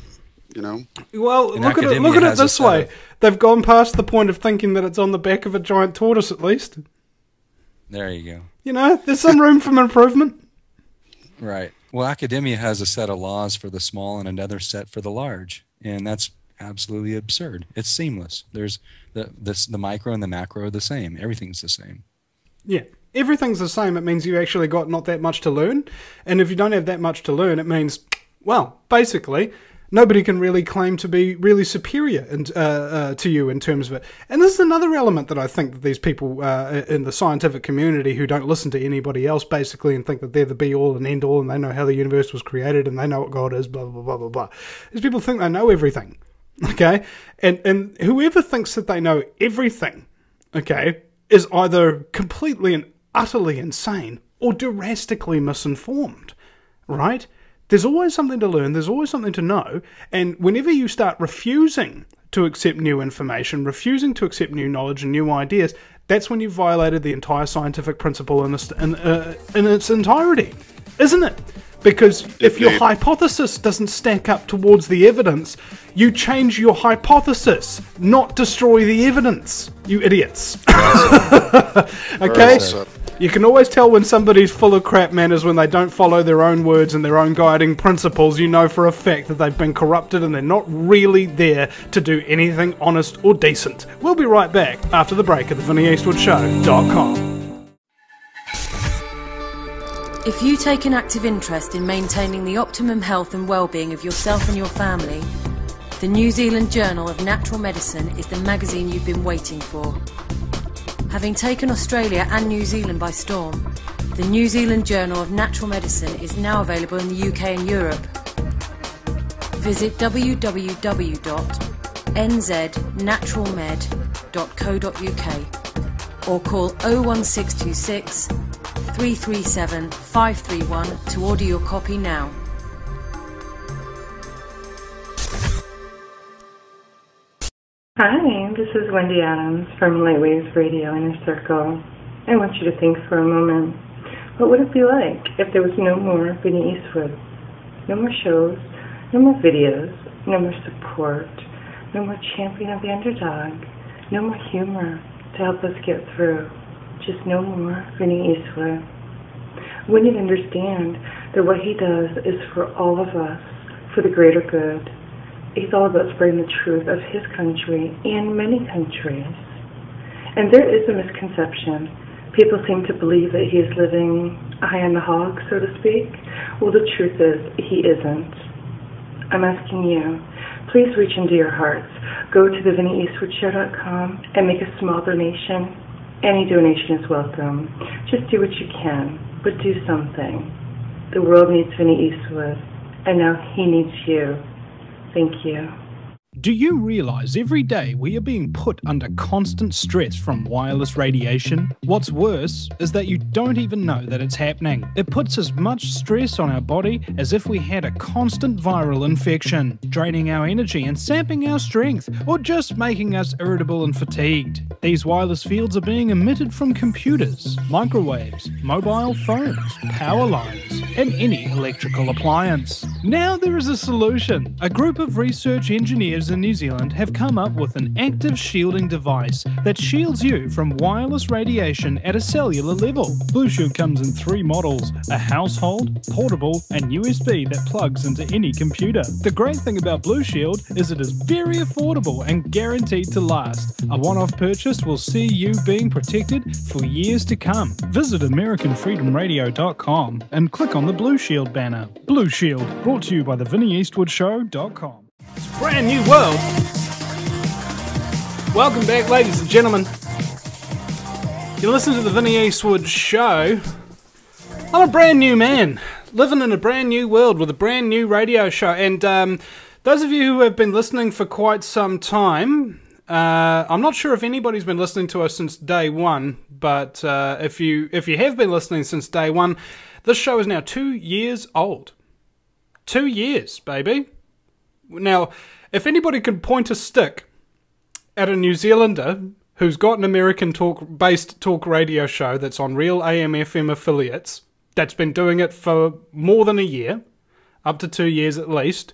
You know. Well, in look at it. Look at it this way. Of... They've gone past the point of thinking that it's on the back of a giant tortoise, at least. There you go. You know, there's some room for improvement. Right. Well, academia has a set of laws for the small and another set for the large, and that's absolutely absurd. It's seamless. There's the the, the micro and the macro are the same. Everything's the same. Yeah. Everything's the same. It means you actually got not that much to learn. And if you don't have that much to learn, it means, well, basically, nobody can really claim to be really superior in, uh, uh, to you in terms of it. And this is another element that I think that these people uh, in the scientific community who don't listen to anybody else basically and think that they're the be all and end all and they know how the universe was created and they know what God is, blah, blah, blah, blah, blah. These people think they know everything. Okay? And, and whoever thinks that they know everything, okay, is either completely and utterly insane or drastically misinformed, right? There's always something to learn, there's always something to know, and whenever you start refusing to accept new information, refusing to accept new knowledge and new ideas, that's when you've violated the entire scientific principle in, this, in, uh, in its entirety, isn't it? Because if your hypothesis doesn't stack up towards the evidence, you change your hypothesis, not destroy the evidence. You idiots. okay? You can always tell when somebody's full of crap, man, is when they don't follow their own words and their own guiding principles. You know for a fact that they've been corrupted and they're not really there to do anything honest or decent. We'll be right back after the break at the VinnyEastwoodShow.com. If you take an active interest in maintaining the optimum health and well-being of yourself and your family, the New Zealand Journal of Natural Medicine is the magazine you've been waiting for. Having taken Australia and New Zealand by storm, the New Zealand Journal of Natural Medicine is now available in the UK and Europe. Visit www.nznaturalmed.co.uk or call 01626 337 531 to order your copy now. Hi, this is Wendy Adams from Lightwaves Radio Inner Circle. I want you to think for a moment. What would it be like if there was no more Vinny Eastwood? No more shows, no more videos, no more support, no more champion of the underdog, no more humor to help us get through. Just no more Vinny Eastwood. To understand that what he does is for all of us, for the greater good he's all about spreading the truth of his country and many countries. And there is a misconception. People seem to believe that he is living high on the hog, so to speak. Well, the truth is, he isn't. I'm asking you, please reach into your hearts. Go to the VinnyEastwoodShow.com and make a small donation. Any donation is welcome. Just do what you can, but do something. The world needs Vinny Eastwood, and now he needs you. Thank you. Do you realize every day we are being put under constant stress from wireless radiation? What's worse is that you don't even know that it's happening. It puts as much stress on our body as if we had a constant viral infection, draining our energy and sapping our strength, or just making us irritable and fatigued. These wireless fields are being emitted from computers, microwaves, mobile phones, power lines, and any electrical appliance. Now there is a solution. A group of research engineers in New Zealand have come up with an active shielding device that shields you from wireless radiation at a cellular level. Blue Shield comes in three models a household, portable, and USB that plugs into any computer. The great thing about Blue Shield is it is very affordable and guaranteed to last. A one off purchase will see you being protected for years to come. Visit AmericanFreedomRadio.com and click on the Blue Shield banner. Blue Shield, brought to you by the VinnyEastwoodShow.com. It's a brand new world. Welcome back, ladies and gentlemen. You listen to the Vinny Eastwood Show. I'm a brand new man, living in a brand new world with a brand new radio show. And um, those of you who have been listening for quite some time, uh, I'm not sure if anybody's been listening to us since day one, but uh, if you if you have been listening since day one, this show is now two years old. Two years, baby. Now, if anybody can point a stick at a New Zealander who's got an American talk based talk radio show that's on real AM FM affiliates, that's been doing it for more than a year, up to two years at least,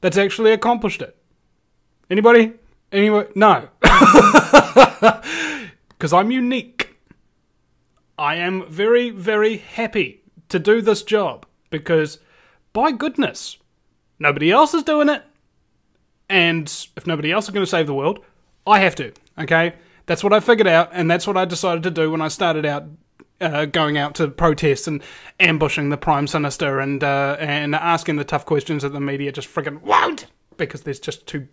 that's actually accomplished it. Anybody? Anyway, no. Because I'm unique. I am very, very happy to do this job because, by goodness, nobody else is doing it. And if nobody else is going to save the world, I have to. Okay? That's what I figured out, and that's what I decided to do when I started out uh, going out to protest and ambushing the Prime Sinister and uh, and asking the tough questions that the media just friggin' won't because there's just too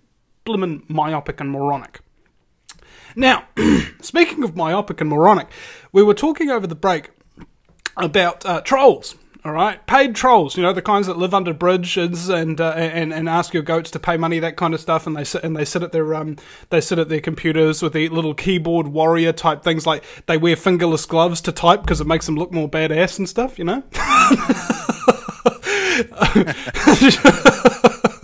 blimmin' myopic and moronic. Now, speaking of myopic and moronic, we were talking over the break about uh, trolls. All right, paid trolls. You know the kinds that live under bridges and uh, and and ask your goats to pay money, that kind of stuff. And they sit and they sit at their um they sit at their computers with the little keyboard warrior type things. Like they wear fingerless gloves to type because it makes them look more badass and stuff. You know.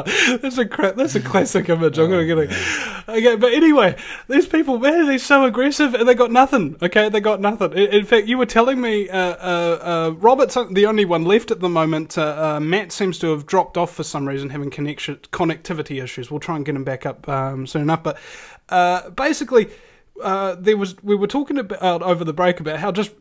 That's a cra- that's a classic image. I'm gonna get it. Okay, but anyway, these people, man, they're so aggressive and they got nothing. Okay, they got nothing. In, in fact, you were telling me, uh, uh, uh, Robert's the only one left at the moment. Uh, uh, Matt seems to have dropped off for some reason, having connection connectivity issues. We'll try and get him back up um, soon enough. But uh, basically, uh, there was we were talking about over the break about how just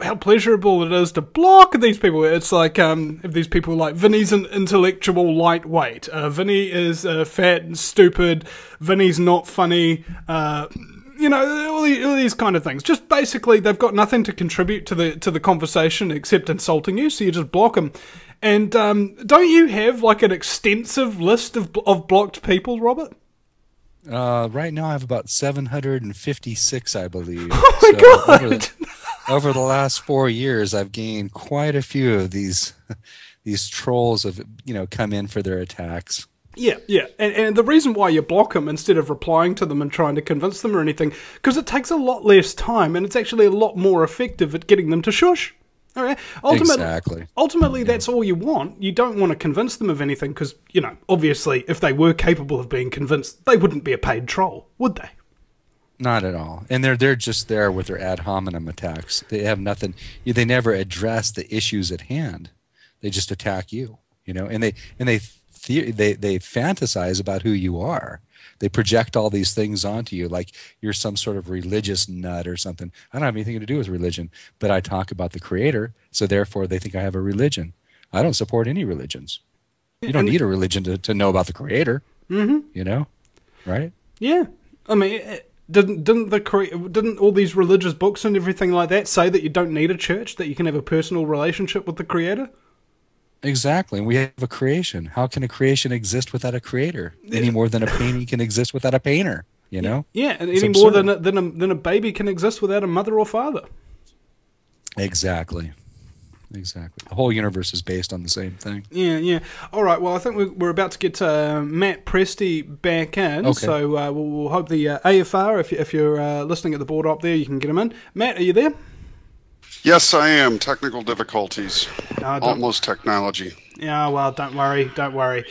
how pleasurable it is to block these people. It's like um, if these people like Vinny's an intellectual lightweight. Uh, Vinny is uh, fat and stupid. Vinny's not funny. Uh, you know all these, all these kind of things. Just basically, they've got nothing to contribute to the to the conversation except insulting you. So you just block them. And um, don't you have like an extensive list of of blocked people, Robert? Uh, right now, I have about 756, I believe. Oh my So god! Over the, last four years, I've gained quite a few of these these trolls have you know come in for their attacks. Yeah, yeah, and, and the reason why you block them instead of replying to them and trying to convince them or anything, because it takes a lot less time and it's actually a lot more effective at getting them to shush. All right. Ultimately, Exactly. ultimately, that's all you want. You don't want to convince them of anything because you know, obviously, if they were capable of being convinced, they wouldn't be a paid troll, would they? Not at all. And they're they're just there with their ad hominem attacks. They have nothing. They never address the issues at hand. They just attack you. You know, and they and they the, they they fantasize about who you are. They project all these things onto you, like you're some sort of religious nut or something. I don't have anything to do with religion, but I talk about the Creator, so therefore they think I have a religion. I don't support any religions. You don't need a religion to, to know about the Creator. Mm-hmm. You know, right? Yeah, I mean, it- didn't didn't the didn't all these religious books and everything like that say that you don't need a church, that you can have a personal relationship with the Creator? Exactly. And we have a creation. How can a creation exist without a creator? Any more than a painting can exist without a painter, you know? Yeah, and It's any more than a, than a than a baby can exist without a mother or father. Exactly. Exactly. The whole universe is based on the same thing. Yeah, yeah. All right. Well, I think we're, we're about to get uh, Matt Presti back in. Okay. So uh, we'll, we'll hope the uh, AFR, if, you, if you're uh, listening at the board up there, you can get him in. Matt, are you there? Yes, I am. Technical difficulties. No, Almost technology. Yeah, well, don't worry, don't worry.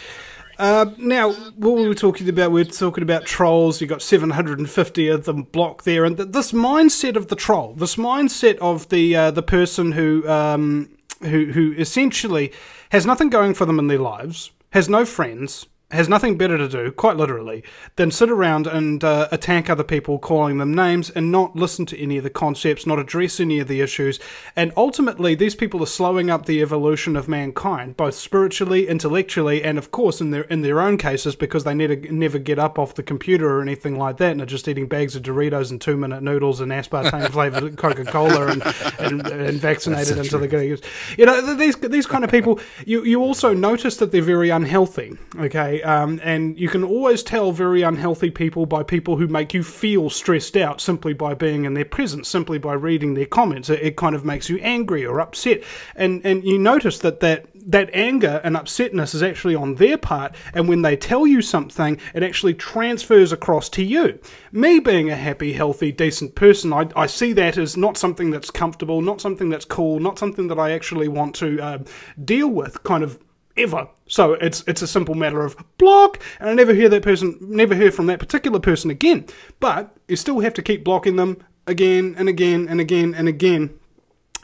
Uh, now, what we were talking about, we are talking about trolls. You've got 750 of them blocked there, and th- this mindset of the troll, this mindset of the uh, the person who um, who who essentially has nothing going for them in their lives, has no friends, has nothing better to do, quite literally, than sit around and uh, attack other people, calling them names, and not listen to any of the concepts, not address any of the issues. And ultimately, these people are slowing up the evolution of mankind, both spiritually, intellectually, and of course, in their in their own cases, because they never never get up off the computer or anything like that, and are just eating bags of Doritos and two minute noodles and aspartame flavored Coca Cola and, and and vaccinated until they're going to you know these these kind of people. You you also notice that they're very unhealthy. Okay, um, and you can always tell very unhealthy people by people who make you feel stressed out simply by being in their presence, simply by reading their comments. It, it kind of makes you angry or upset, and and you notice that that that anger and upsetness is actually on their part, and when they tell you something, it actually transfers across to you. Me being a happy, healthy, decent person, I, I see that as not something that's comfortable, not something that's cool, not something that I actually want to um, deal with, kind of ever. So it's it's a simple matter of block, and I never hear that person, never hear from that particular person again. But you still have to keep blocking them again and again and again and again.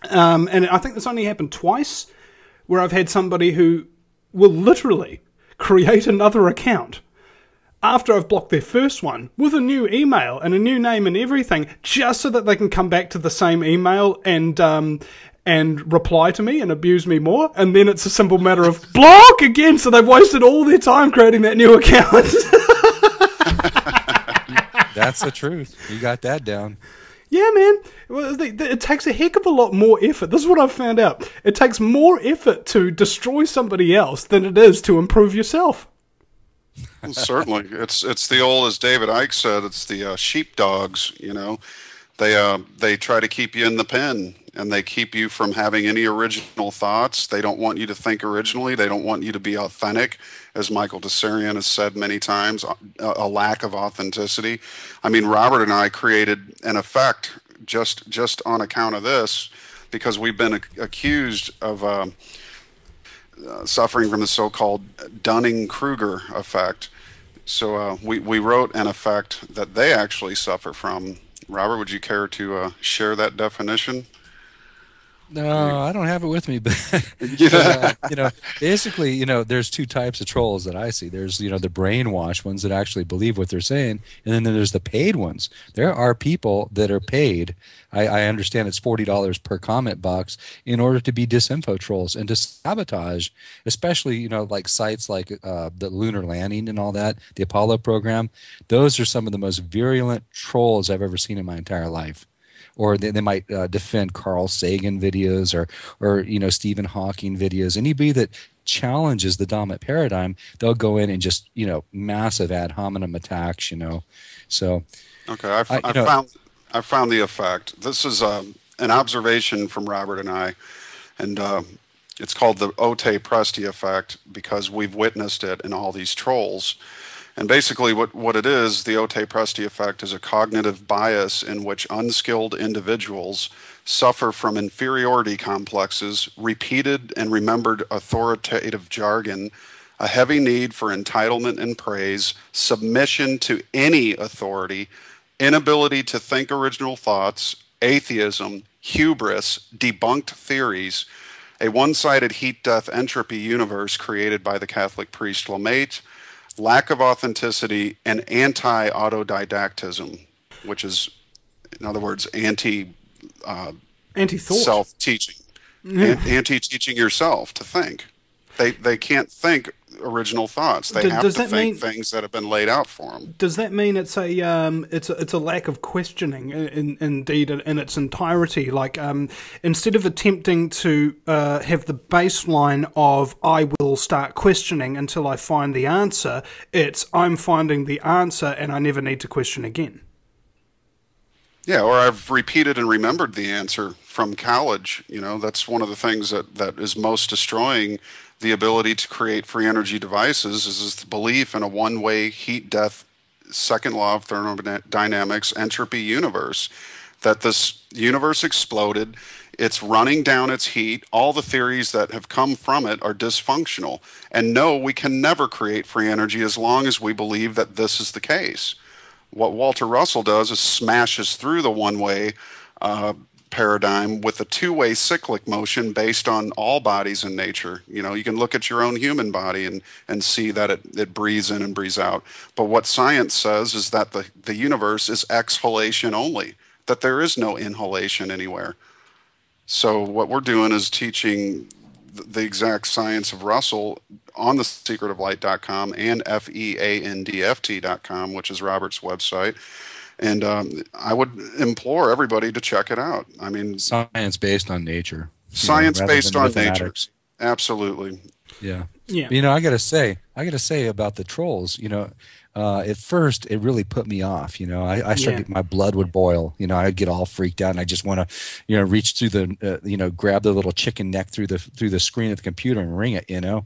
Um, and I think this only happened twice, where I've had somebody who will literally create another account after I've blocked their first one with a new email and a new name and everything, just so that they can come back to the same email and um, and reply to me and abuse me more. And then it's a simple matter of block again. So they've wasted all their time creating that new account. That's the truth. You got that down. Yeah, man. Well, the- the- It takes a heck of a lot more effort. This is what I've found out. It takes more effort to destroy somebody else than it is to improve yourself. Well, certainly, it's it's the old as David Icke said. It's the uh, sheepdogs. You know, they uh, they try to keep you in the pen, and they keep you from having any original thoughts. They don't want you to think originally. They don't want you to be authentic, as Michael Tsarion has said many times. A, a lack of authenticity. I mean, Robert and I created an effect just just on account of this, because we've been ac- accused of. Um, uh, suffering from the so-called Dunning-Kruger effect. So uh, we we wrote an effect that they actually suffer from. Robert, would you care to uh, share that definition? No, I don't have it with me, but Yeah. uh, you know, basically, you know, there's two types of trolls that I see. There's you know the brainwashed ones that actually believe what they're saying, and then there's the paid ones. There are people that are paid. I, I understand it's forty dollars per comment box in order to be disinfo trolls and to sabotage, especially you know like sites like uh, the lunar landing and all that, the Apollo program. Those are some of the most virulent trolls I've ever seen in my entire life or they, they might uh, defend Carl Sagan videos or or you know Stephen Hawking videos. Anybody that challenges the dominant paradigm, they'll go in and just you know massive ad hominem attacks. You know, so Okay, I, f- I- I you know- found I found the effect. This is um, an observation from Robert and I, and um, it's called the Otey Presti effect because we've witnessed it in all these trolls. And basically, what, what it is, the Otey Presti effect is a cognitive bias in which unskilled individuals suffer from inferiority complexes, repeated and remembered authoritative jargon, a heavy need for entitlement and praise, submission to any authority, inability to think original thoughts, atheism, hubris, debunked theories, a one sided heat death entropy universe created by the Catholic priest Lemaître, lack of authenticity, and anti autodidactism, which is, in other words, anti uh, Anti thought. self teaching, anti teaching yourself to think. They, they can't think original thoughts. They Does- have does to think mean- things that have been laid out for them. Does that mean it's a um, it's a, it's a lack of questioning, in, in, indeed, in, in its entirety? Like um, instead of attempting to uh, have the baseline of I will start questioning until I find the answer, it's I'm finding the answer and I never need to question again. Yeah, or I've repeated and remembered the answer from college. You know, that's one of the things that, that is most destroying the ability to create free energy devices is, is the belief in a one-way heat death second law of thermodynamics entropy universe that this universe exploded it's running down its heat all the theories that have come from it are dysfunctional and no we can never create free energy as long as we believe that this is the case. What walter russell does is smashes through the one way uh, paradigm with a two-way cyclic motion based on all bodies in nature. You know, you can look at your own human body and, and see that it, it breathes in and breathes out. But what science says is that the, the universe is exhalation only, that there is no inhalation anywhere. So what we're doing is teaching the exact science of Russell on the secretoflight.com and feandft.com, which is Robert's website and um, I would implore everybody to check it out. I mean, science based on nature. Science know, based on nature. Absolutely. Yeah. Yeah. You know, I got to say, I got to say about the trolls. You know, uh, at first it really put me off. You know, I, I started, yeah. my blood would boil. You know, I'd get all freaked out, and I just want to, you know, reach through the, uh, you know, grab the little chicken neck through the through the screen of the computer and ring it. You know,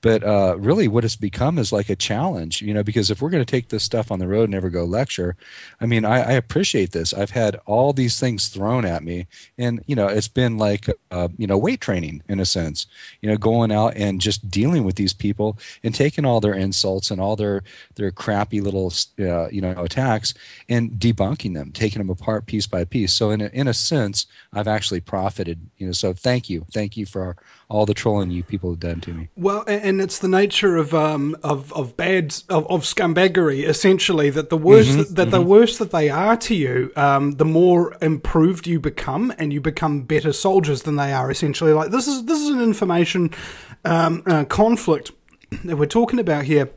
but uh, really, what it's become is like a challenge. You know, because if we're going to take this stuff on the road and never go lecture, I mean, I, I, appreciate this. I've had all these things thrown at me, and you know, it's been like, uh, you know, weight training in a sense. You know, going out and just dealing with these people and taking all their insults and all their their crappy little uh, you know attacks and debunking them, taking them apart piece by piece. So in a, in a sense, I've actually profited. You know, so thank you, thank you for all the trolling you people have done to me. Well, and it's the nature of um of of bad of, of scumbaggery essentially that the worse mm-hmm, that, that mm-hmm. the worse that they are to you, um, the more improved you become, and you become better soldiers than they are. Essentially, like this is this is an information um, uh, conflict that we're talking about here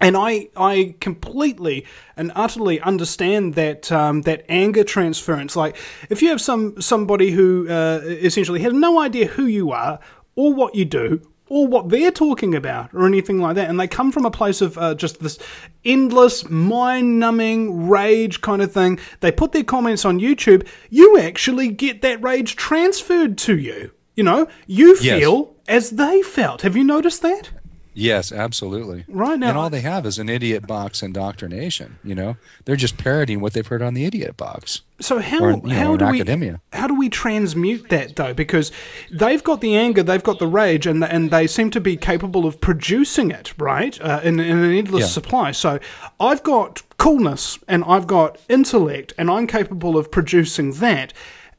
and I, I completely and utterly understand that um, that anger transference. Like, if you have some somebody who uh, essentially has no idea who you are or what you do or what they're talking about or anything like that, and they come from a place of uh, just this endless, mind-numbing rage kind of thing. They put their comments on YouTube. You actually get that rage transferred to you. You know, you feel yes. as they felt. Have you noticed that? Yes, absolutely. Right now, and all they have is an idiot box indoctrination. You know, they're just parroting what they've heard on the idiot box. So how or, how know, do academia. we how do we transmute that though? Because they've got the anger, they've got the rage, and and they seem to be capable of producing it, right, uh, in, in an endless yeah. supply. So I've got coolness, and I've got intellect, and I'm capable of producing that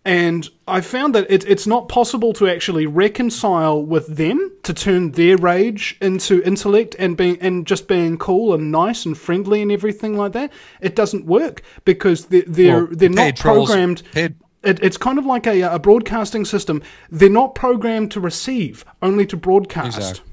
and I found that it, it's not possible to actually reconcile with them to turn their rage into intellect and being and just being cool and nice and friendly and everything like that. It doesn't work because they're they're, well, they're not programmed. Paid. It, it's kind of like a, a broadcasting system. They're not programmed to receive, only to broadcast. Exactly.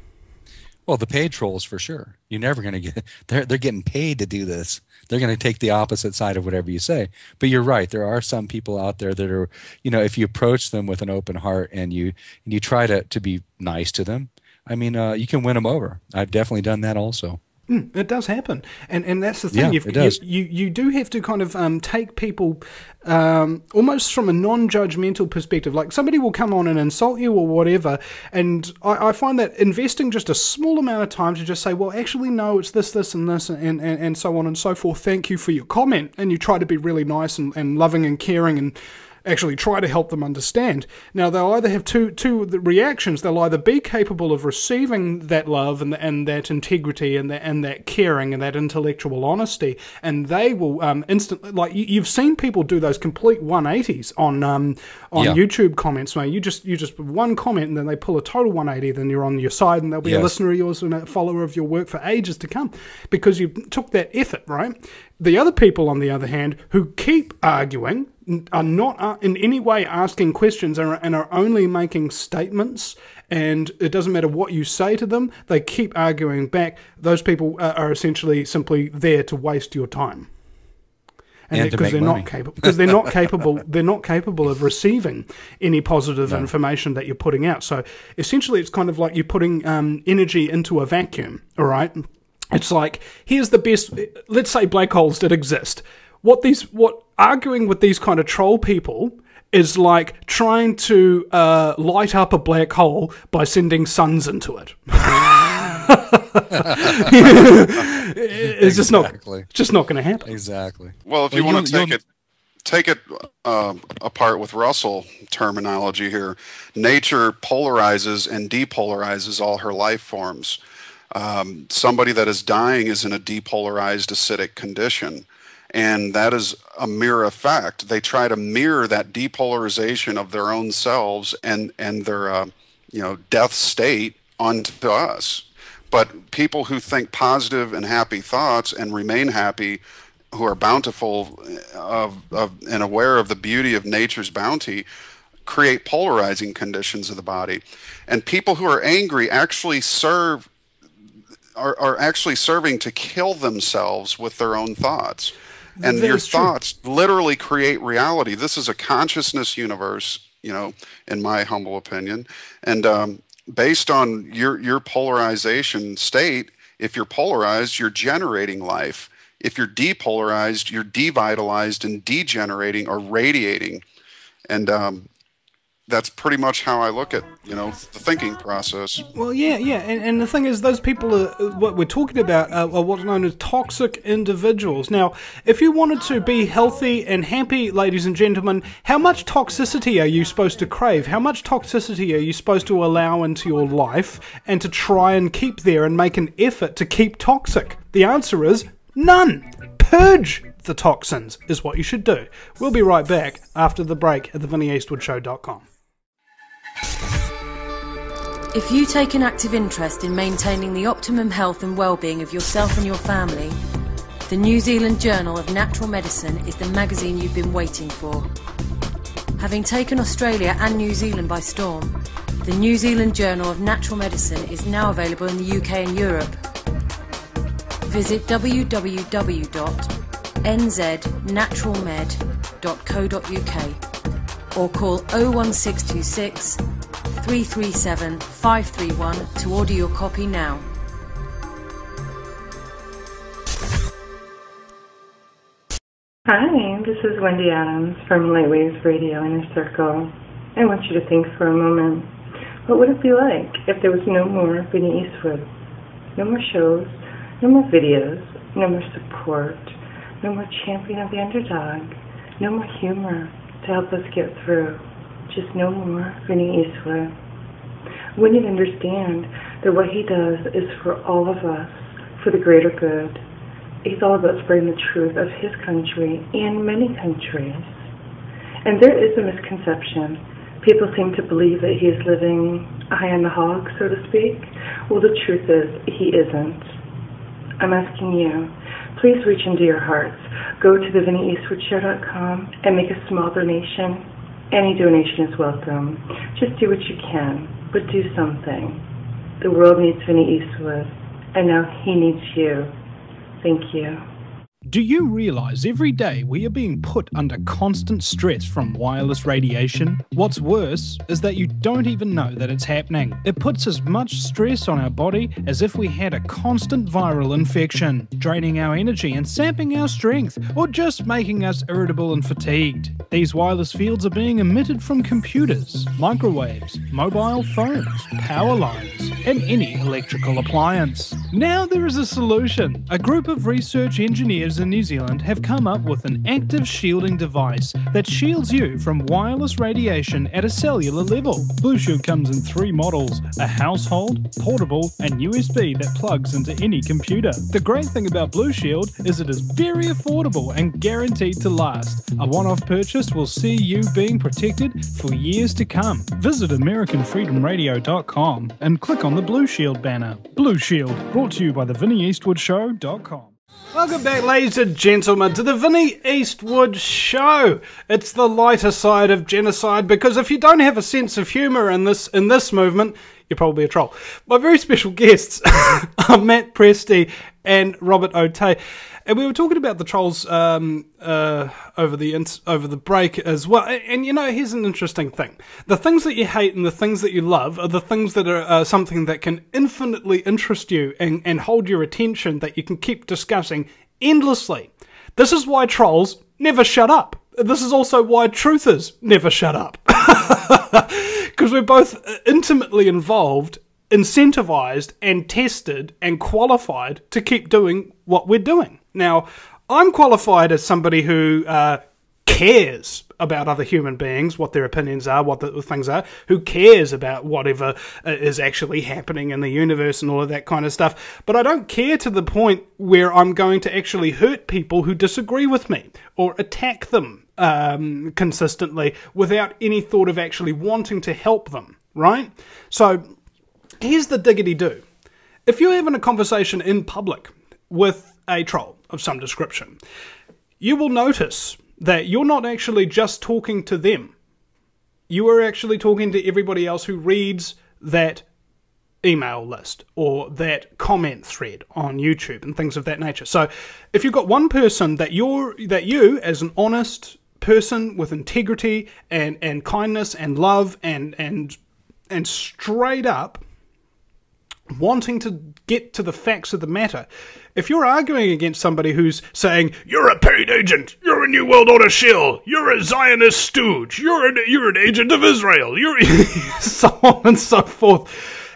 Well, the paid trolls for sure. You're never going to get. They're they're getting paid to do this they're going to take the opposite side of whatever you say. But you're right. There are some people out there that are, you know, if you approach them with an open heart and you and you try to to be nice to them, I mean, uh, you can win them over. I've definitely done that also. Mm, it does happen, and and that's the thing. Yeah, it does. You, you, you do have to kind of um, take people um, almost from a non-judgmental perspective. Like somebody will come on and insult you or whatever, and I, I, find that investing just a small amount of time to just say, well, actually, no, it's this, this, and this, and, and, and so on and so forth. Thank you for your comment, and you try to be really nice and, and loving and caring and actually try to help them understand. Now they'll either have two two reactions. They'll either be capable of receiving that love and and that integrity and that and that caring and that intellectual honesty, and they will um, instantly like you, have seen people do those complete 180s on um, on yeah. YouTube comments. Mate, you just you just one comment and then they pull a total 180. Then you're on your side and they'll be yes. a listener of yours and a follower of your work for ages to come because you took that effort, right? The other people, on the other hand, who keep arguing, are not uh, in any way asking questions and are only making statements, and it doesn't matter what you say to them, they keep arguing back. Those people are essentially simply there to waste your time. And because they're money. not capable because they're not capable they're not capable of receiving any positive no. information that you're putting out. So essentially, it's kind of like you're putting um, energy into a vacuum. All right, it's like here's the best. Let's say black holes did exist. what these what arguing with these kind of troll people is like trying to uh, light up a black hole by sending suns into it. it's just not just not going to happen. Exactly. Well, if you Well, want to take you'll- it take it uh, apart with Russell terminology here, nature polarizes and depolarizes all her life forms. Um, somebody that is dying is in a depolarized acidic condition. And that is a mirror effect. They try to mirror that depolarization of their own selves and, and their uh, you know death state onto us. But people who think positive and happy thoughts and remain happy, who are bountiful of, of and aware of the beauty of nature's bounty, create polarizing conditions of the body. And people who are angry actually serve are, are actually serving to kill themselves with their own thoughts. And That your thoughts literally create reality. This is a consciousness universe, you know, in my humble opinion. And um, based on your your polarization state, if you're polarized, you're generating life. If you're depolarized, you're devitalized and degenerating or radiating. And um, that's pretty much how I look at, you know, the thinking process. Well, yeah, yeah, and, and the thing is, those people are uh, what we're talking about are, are what's known as toxic individuals. Now, if you wanted to be healthy and happy, ladies and gentlemen, how much toxicity are you supposed to crave? How much toxicity are you supposed to allow into your life and to try and keep there and make an effort to keep toxic? The answer is none. Purge the toxins is what you should do. We'll be right back after the break at thevinnyeastwoodshow.com. If you take an active interest in maintaining the optimum health and well-being of yourself and your family, the New Zealand Journal of Natural Medicine is the magazine you've been waiting for. Having taken Australia and New Zealand by storm, the New Zealand Journal of Natural Medicine is now available in the UK and Europe. Visit www.nznaturalmed.co.uk or call 01626 337 531 to order your copy now. Hi, this is Wendy Adams from Lightwaves Radio Inner Circle. I want you to think for a moment. What would it be like if there was no more Vinny Eastwood? No more shows, no more videos, no more support, no more champion of the underdog, no more humor to help us get through. Just no more Vinny Eastwood. We need to understand that what he does is for all of us, for the greater good. He's all about spreading the truth of his country and many countries. And there is a misconception. People seem to believe that he is living high on the hog, so to speak. Well, the truth is, he isn't. I'm asking you, please reach into your hearts. Go to thevinnyeastwoodshow.com and make a small donation. Any donation is welcome. Just do what you can, but do something. The world needs Vinny Eastwood, and now he needs you. Thank you. Do you realize every day we are being put under constant stress from wireless radiation? What's worse is that you don't even know that it's happening. It puts as much stress on our body as if we had a constant viral infection, draining our energy and sapping our strength, or just making us irritable and fatigued. These wireless fields are being emitted from computers, microwaves, mobile phones, power lines, and any electrical appliance. Now there is a solution. A group of research engineers in New Zealand have come up with an active shielding device that shields you from wireless radiation at a cellular level. Blue Shield comes in three models a household, portable, and USB that plugs into any computer. The great thing about Blue Shield is it is very affordable and guaranteed to last. A one off purchase will see you being protected for years to come. Visit AmericanFreedomRadio.com and click on the Blue Shield banner. Blue Shield, brought to you by the VinnyEastwoodShow.com. Welcome back, ladies and gentlemen, to the Vinny Eastwood Show. It's the lighter side of genocide because if you don't have a sense of humour in this in this movement, you're probably a troll. My very special guests are Matt Presti and Robert Otey. And we were talking about the trolls um, uh, over the over the break as well. And, and, you know, here's an interesting thing: the things that you hate and the things that you love are the things that are uh, something that can infinitely interest you and, and hold your attention that you can keep discussing endlessly. This is why trolls never shut up. This is also why truthers never shut up. Because we're both intimately involved, incentivized, and tested and qualified to keep doing what we're doing. Now, I'm qualified as somebody who uh, cares about other human beings, what their opinions are, what the things are, who cares about whatever uh, is actually happening in the universe and all of that kind of stuff. But I don't care to the point where I'm going to actually hurt people who disagree with me or attack them um, consistently without any thought of actually wanting to help them, right? So here's the diggity do. If you're having a conversation in public with a troll of some description, you will notice that you're not actually just talking to them. You are actually talking to everybody else who reads that email list or that comment thread on YouTube and things of that nature. So if you've got one person that you're that you as an honest person with integrity and and kindness and love and and and straight up wanting to get to the facts of the matter. If you're arguing against somebody who's saying, You're a paid agent, you're a New World Order shill, you're a Zionist stooge, you're an, you're an agent of Israel, you're so on and so forth,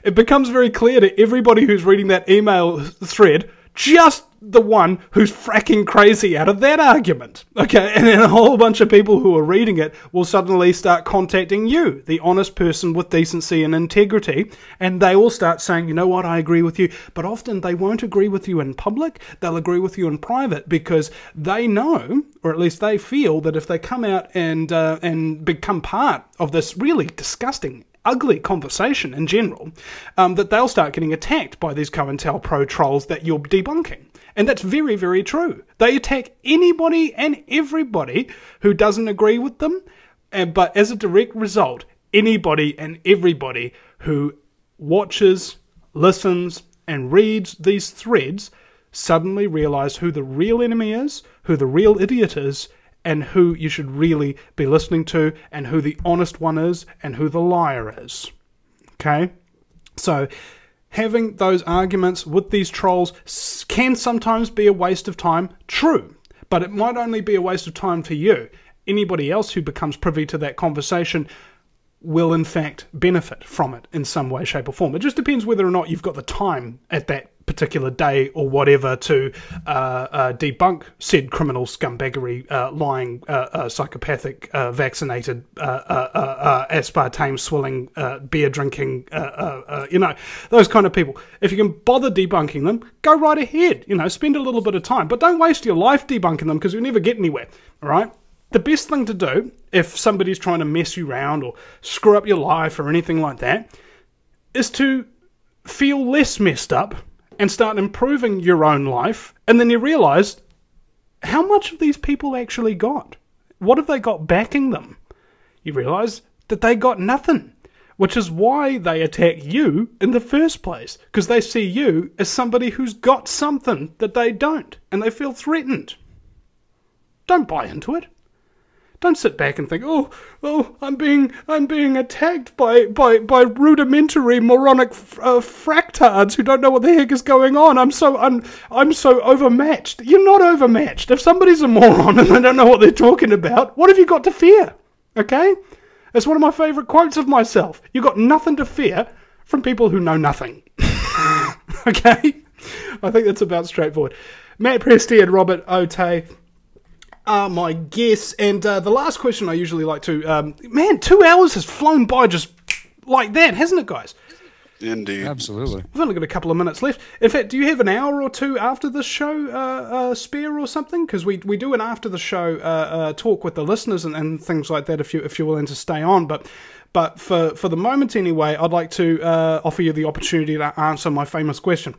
it becomes very clear to everybody who's reading that email thread just the one who's fracking crazy out of that argument. Okay, and then a whole bunch of people who are reading it will suddenly start contacting you, the honest person with decency and integrity, and they will start saying, you know what, I agree with you. But often they won't agree with you in public, they'll agree with you in private because they know, or at least they feel, that if they come out and, uh, and become part of this really disgusting ugly conversation in general, um, that they'll start getting attacked by these COINTELPRO trolls that you're debunking. And that's very, very true. They attack anybody and everybody who doesn't agree with them, and, but as a direct result, anybody and everybody who watches, listens, and reads these threads suddenly realize who the real enemy is, who the real idiot is, and who you should really be listening to, and who the honest one is, and who the liar is. Okay? So, having those arguments with these trolls can sometimes be a waste of time, true, but it might only be a waste of time for you. Anybody else who becomes privy to that conversation will in fact benefit from it in some way, shape, or form. It just depends whether or not you've got the time at that particular day or whatever to uh, uh, debunk said criminal scumbaggery, uh, lying, uh, uh, psychopathic, uh, vaccinated, aspartame swilling, beer drinking, you know, those kind of people. If you can bother debunking them, go right ahead. You know, spend a little bit of time, but don't waste your life debunking them because you'll never get anywhere. All right. The best thing to do if somebody's trying to mess you around or screw up your life or anything like that is to feel less messed up and start improving your own life, and then you realize how much of these people actually got? What have they got backing them? You realize that they got nothing, which is why they attack you in the first place, because they see you as somebody who's got something that they don't, and they feel threatened. Don't buy into it. Don't sit back and think, oh, oh, I'm being, I'm being attacked by, by, by rudimentary moronic uh, fractards who don't know what the heck is going on. I'm so, I'm, I'm so overmatched. You're not overmatched. If somebody's a moron and they don't know what they're talking about, what have you got to fear? Okay, it's one of my favourite quotes of myself. You've got nothing to fear from people who know nothing. okay, I think that's about straightforward. Matt Presti and Robert Otey are my guests. And uh, the last question I usually like to, um, man, two hours has flown by just like that, hasn't it, guys? Indeed. Absolutely. We've only got a couple of minutes left. In fact, do you have an hour or two after the show uh, uh, spare or something? Because we, we do an after the show uh, uh, talk with the listeners and, and things like that if you if you're willing to stay on. But but for for the moment anyway, I'd like to uh, offer you the opportunity to answer my famous question.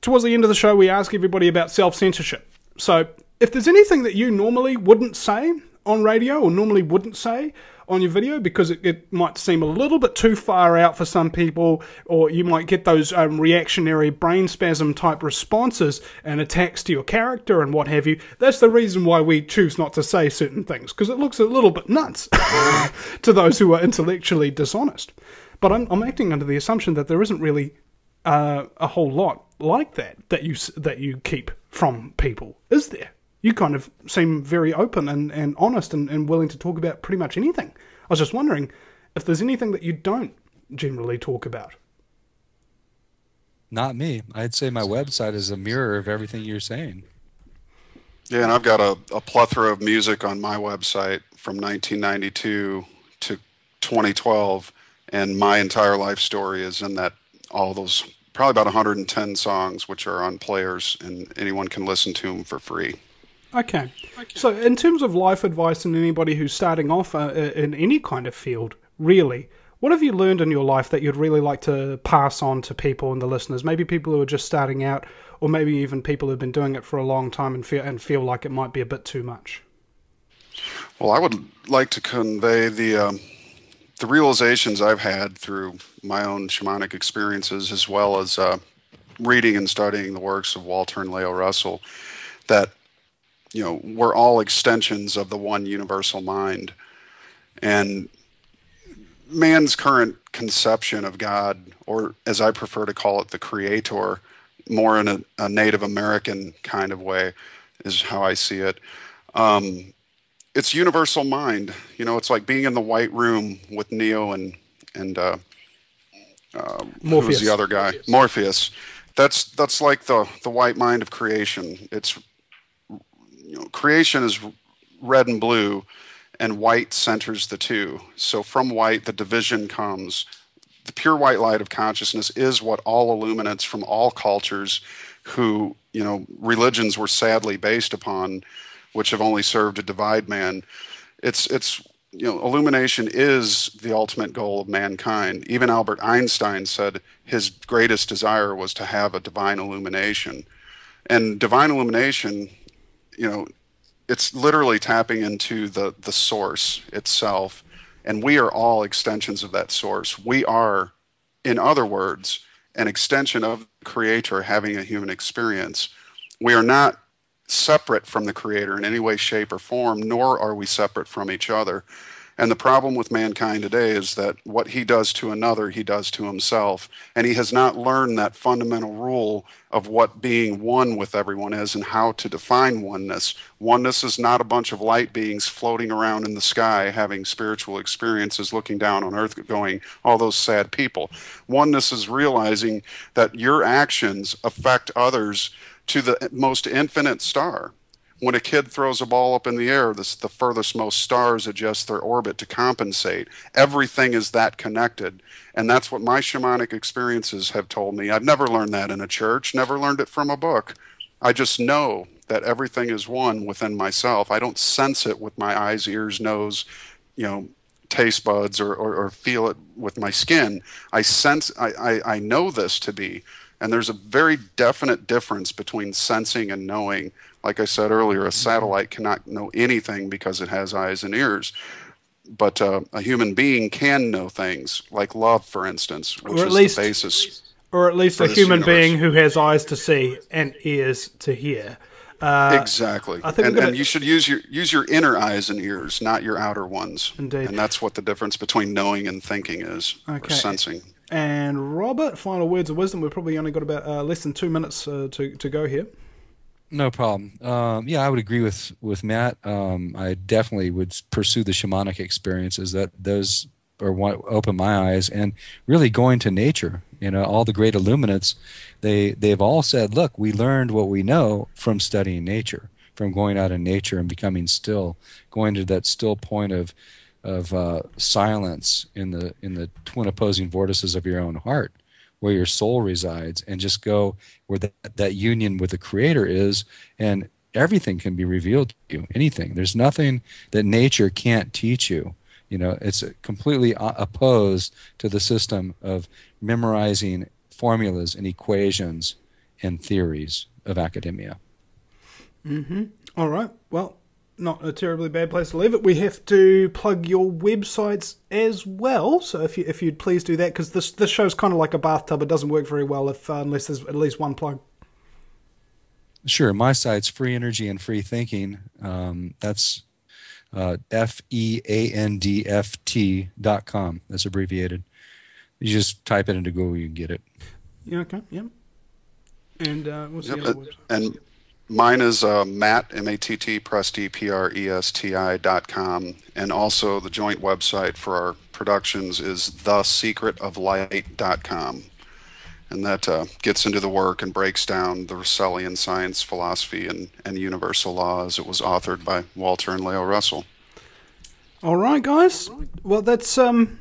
Towards the end of the show, we ask everybody about self censorship. So if there's anything that you normally wouldn't say on radio or normally wouldn't say on your video because it, it might seem a little bit too far out for some people, or you might get those um, reactionary brain spasm type responses and attacks to your character and what have you. That's the reason why we choose not to say certain things because it looks a little bit nuts to those who are intellectually dishonest. But I'm, I'm acting under the assumption that there isn't really uh, a whole lot like that that you that you keep from people, is there? You kind of seem very open and, and honest and, and willing to talk about pretty much anything. I was just wondering if there's anything that you don't generally talk about. Not me. I'd say my website is a mirror of everything you're saying. Yeah, and I've got a, a plethora of music on my website from 1992 to 2012, and my entire life story is in that all those probably about 110 songs, which are on players, and anyone can listen to them for free. Okay. So, in terms of life advice and anybody who's starting off uh, in any kind of field, really, what have you learned in your life that you'd really like to pass on to people and the listeners? Maybe people who are just starting out, or maybe even people who've been doing it for a long time and feel and feel like it might be a bit too much. Well, I would like to convey the um, the realizations I've had through my own shamanic experiences, as well as uh, reading and studying the works of Walter and Lao Russell, that you know, we're all extensions of the one universal mind. And man's current conception of God, or as I prefer to call it, the creator, more in a, a Native American kind of way, is how I see it. Um, it's universal mind. You know, it's like being in the white room with Neo and and uh, uh, Morpheus. the other guy? Morpheus. That's that's like the the white mind of creation. It's you know, creation is red and blue, and white centers the two. So from white, the division comes. The pure white light of consciousness is what all illuminates from all cultures who, you know, religions were sadly based upon, which have only served to divide man. It's, it's, you know, illumination is the ultimate goal of mankind. Even Albert Einstein said his greatest desire was to have a divine illumination. And divine illumination you know, it's literally tapping into the the source itself, and we are all extensions of that source. We are, in other words, an extension of the creator having a human experience. We are not separate from the creator in any way, shape, or form, nor are we separate from each other. And the problem with mankind today is that what he does to another, he does to himself. And he has not learned that fundamental rule of what being one with everyone is and how to define oneness. Oneness is not a bunch of light beings floating around in the sky having spiritual experiences, looking down on earth, going, all those sad people. Oneness is realizing that your actions affect others to the most infinite star when a kid throws a ball up in the air, this, the furthest most stars adjust their orbit to compensate. Everything is that connected. And that's what my shamanic experiences have told me. I've never learned that in a church, never learned it from a book. I just know that everything is one within myself. I don't sense it with my eyes, ears, nose, you know, taste buds or, or, or feel it with my skin. I sense, I, I, I know this to be. And there's a very definite difference between sensing and knowing like I said earlier, a satellite cannot know anything because it has eyes and ears. But uh, a human being can know things, like love, for instance, which or at is least, the basis. Or at least a human universe. being who has eyes to see and ears to hear. Uh, exactly. I think and, gonna... and, you should use your use your inner eyes and ears, not your outer ones. Indeed. And that's what the difference between knowing and thinking is, okay. or sensing. And Robert, final words of wisdom. We've probably only got about uh, less than two minutes uh, to to go here. No problem. Um, yeah, I would agree with with Matt. Um, I definitely would pursue the shamanic experiences. That those are what open my eyes, and really going to nature. You know, all the great illuminates, they they've all said, look, we learned what we know from studying nature, from going out in nature and becoming still, going to that still point of of uh, silence in the in the twin opposing vortices of your own heart where your soul resides and just go where that, that union with the creator is and everything can be revealed to you anything. There's nothing that nature can't teach you you know? It's completely opposed to the system of memorizing formulas and equations and theories of academia. Mm-hmm. All right. Well not a terribly bad place to leave it. We have to plug your websites as well. So if you if you'd please do that, because this this show's kind of like a bathtub. It doesn't work very well if uh, unless there's at least one plug. Sure, my site's free energy and free thinking. Um, that's uh, f e a n d f t dot com. That's abbreviated. You just type it into Google, you can get it. Yeah. Okay. Yeah. And uh, what's yep, the other website? And mine is uh, Matt M A T T Presti P R E S T I dot com, and also the joint website for our productions is thesecretoflight.com. And that uh, gets into the work and breaks down the Russellian science, philosophy, and, and universal laws. It was authored by Walter and Lao Russell. All right, guys. Well, that's um,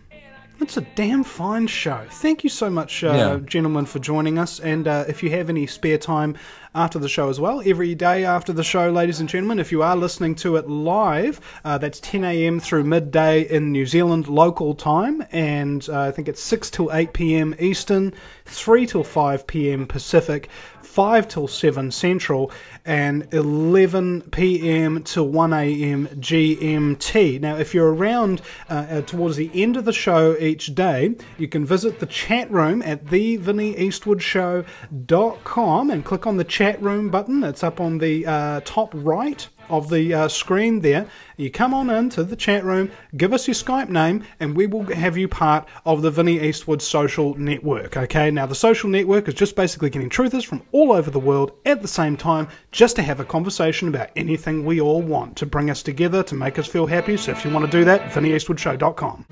that's a damn fine show. Thank you so much, uh, Yeah. gentlemen, for joining us. And uh, if you have any spare time after the show as well, every day after the show, ladies and gentlemen, if you are listening to it live, uh, that's 10 a.m. through midday in New Zealand local time, and uh, I think it's 6 till 8 p.m. Eastern, 3 till 5 p.m. Pacific. 5 till 7 Central and 11 p.m. to 1 a.m. GMT. Now, if you're around uh, uh, towards the end of the show each day, you can visit the chat room at thevinnyeastwoodshow.com and click on the chat room button. It's up on the uh, top right of the uh, screen there. You come on into the chat room, give us your Skype name, and we will have you part of the Vinny Eastwood social network. Okay, now the social network is just basically getting truthers from all over the world at the same time just to have a conversation about anything we all want to bring us together, to make us feel happy. So if you want to do that, VinnyEastwoodShow.com.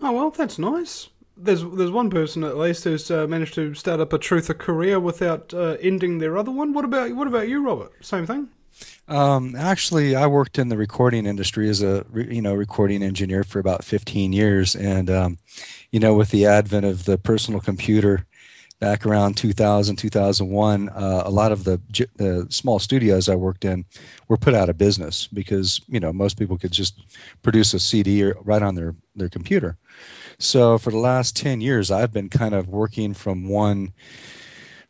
Oh well, that's nice. There's there's one person at least who's uh, managed to start up a truther career without uh, ending their other one. What about what about you, Robert? Same thing. Um, actually, I worked in the recording industry as a you know recording engineer for about 15 years, and um, you know with the advent of the personal computer back around 2000 2001, uh, a lot of the the small studios I worked in were put out of business because you know most people could just produce a CD right on their their computer. So for the last 10 years, I've been kind of working from one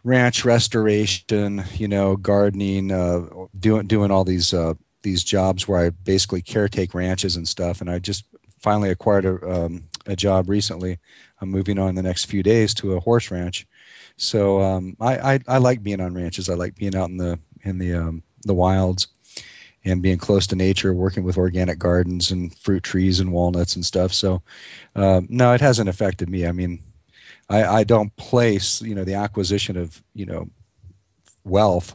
ranch restoration, you know, gardening, uh, doing doing all these uh, these jobs where I basically caretake ranches and stuff. And I just finally acquired a, um, a job recently. I'm moving on in the next few days to a horse ranch. So um, I, I I like being on ranches. I like being out in the in the um, the wilds and being close to nature, working with organic gardens and fruit trees and walnuts and stuff. So, um, no, it hasn't affected me. I mean, I, I don't place, you know, the acquisition of, you know, wealth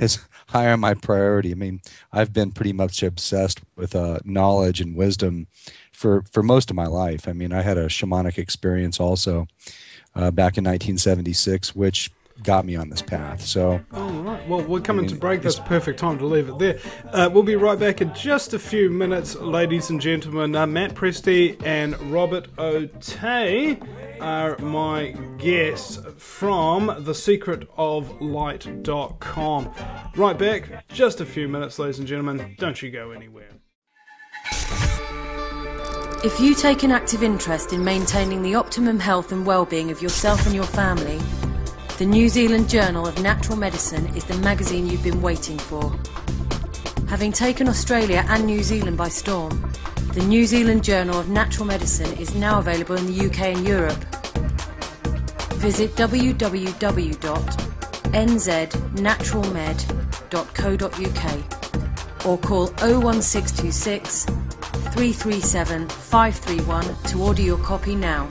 is high on my priority. I mean, I've been pretty much obsessed with uh, knowledge and wisdom for, for most of my life. I mean, I had a shamanic experience also uh, back in 1976, which got me on this path. So, All right. Well, we're coming I mean, to break. That's perfect time to leave it there. Uh, we'll be right back in just a few minutes, ladies and gentlemen. Uh, Matt Presti and Robert Otey are my guests from thesecretoflight.com. Right back, just a few minutes, ladies and gentlemen. Don't you go anywhere. If you take an active interest in maintaining the optimum health and well-being of yourself and your family, the New Zealand Journal of Natural Medicine is the magazine you've been waiting for. Having taken Australia and New Zealand by storm, the New Zealand Journal of Natural Medicine is now available in the UK and Europe. Visit www.nznaturalmed.co.uk or call 01626 337 531 to order your copy now.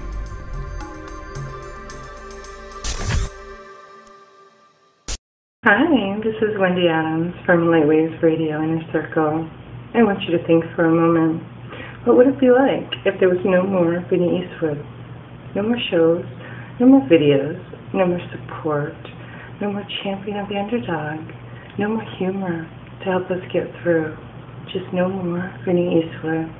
Hi, this is Wendy Adams from Lightwaves Radio Inner Circle. I want you to think for a moment. What would it be like if there was no more Vinny Eastwood? No more shows, no more videos, no more support, no more champion of the underdog, no more humor to help us get through. Just no more Eastwood.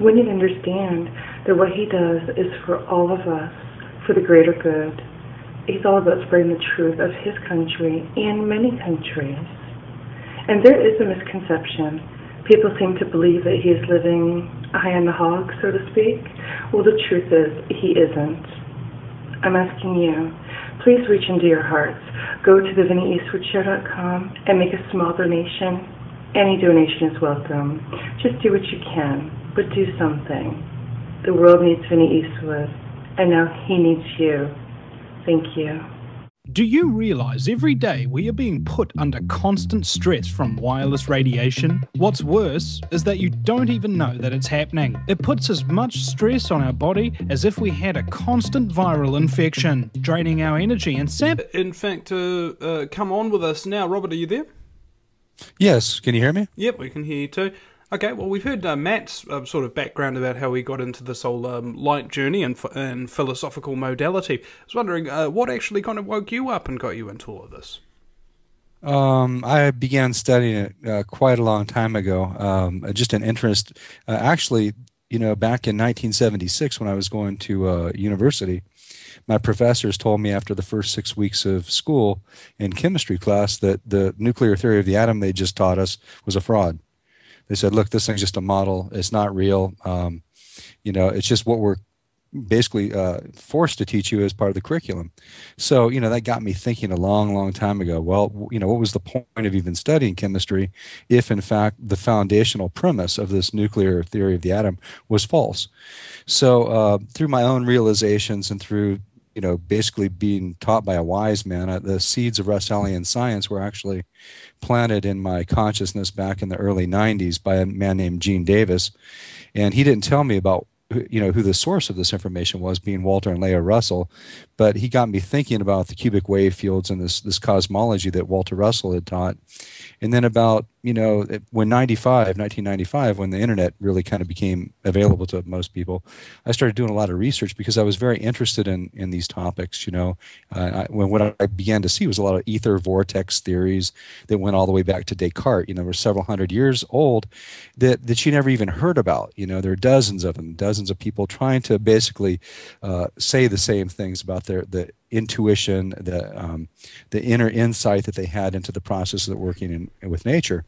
We need to understand that what he does is for all of us, for the greater good. He's all about spreading the truth of his country and many countries. And there is a misconception. People seem to believe that he is living high on the hog, so to speak. Well, the truth is, he isn't. I'm asking you, please reach into your hearts. Go to the VinnyEastwoodShow.com and make a small donation. Any donation is welcome. Just do what you can, but do something. The world needs Vinny Eastwood, and now he needs you. Thank you. Do you realize every day we are being put under constant stress from wireless radiation? What's worse is that you don't even know that it's happening. It puts as much stress on our body as if we had a constant viral infection, draining our energy and sap. In fact, uh, uh, come on with us now, Robert, are you there? Yes, can you hear me? Yep, we can hear you too. Okay, well, we've heard uh, Matt's uh, sort of background about how he got into this whole um, light journey and, and philosophical modality. I was wondering uh, what actually kind of woke you up and got you into all of this. Um, I began studying it uh, quite a long time ago. Um, just an interest, uh, actually, you know, back in 1976 when I was going to uh, university. My professors told me after the first six weeks of school in chemistry class that the nuclear theory of the atom they just taught us was a fraud they said, look, this thing's just a model. It's not real. Um, you know, it's just what we're basically uh, forced to teach you as part of the curriculum. So, you know, that got me thinking a long, long time ago. Well, you know, what was the point of even studying chemistry if, in fact, the foundational premise of this nuclear theory of the atom was false? So, uh, through my own realizations and through you know, basically being taught by a wise man. Uh, the seeds of Russellian science were actually planted in my consciousness back in the early 90s by a man named Gene Davis. And he didn't tell me about you know who the source of this information was being Walter and Lao Russell but he got me thinking about the cubic wave fields and this this cosmology that Walter Russell had taught and then about you know when 95 1995 when the internet really kind of became available to most people i started doing a lot of research because i was very interested in in these topics you know. Uh, I, when what i began to see was a lot of ether vortex theories that went all the way back to descartes you know were several hundred years old that that you never even heard about you know. There are dozens of them dozens of people trying to basically uh, say the same things about their the intuition, the um, the inner insight that they had into the process of working in, with nature.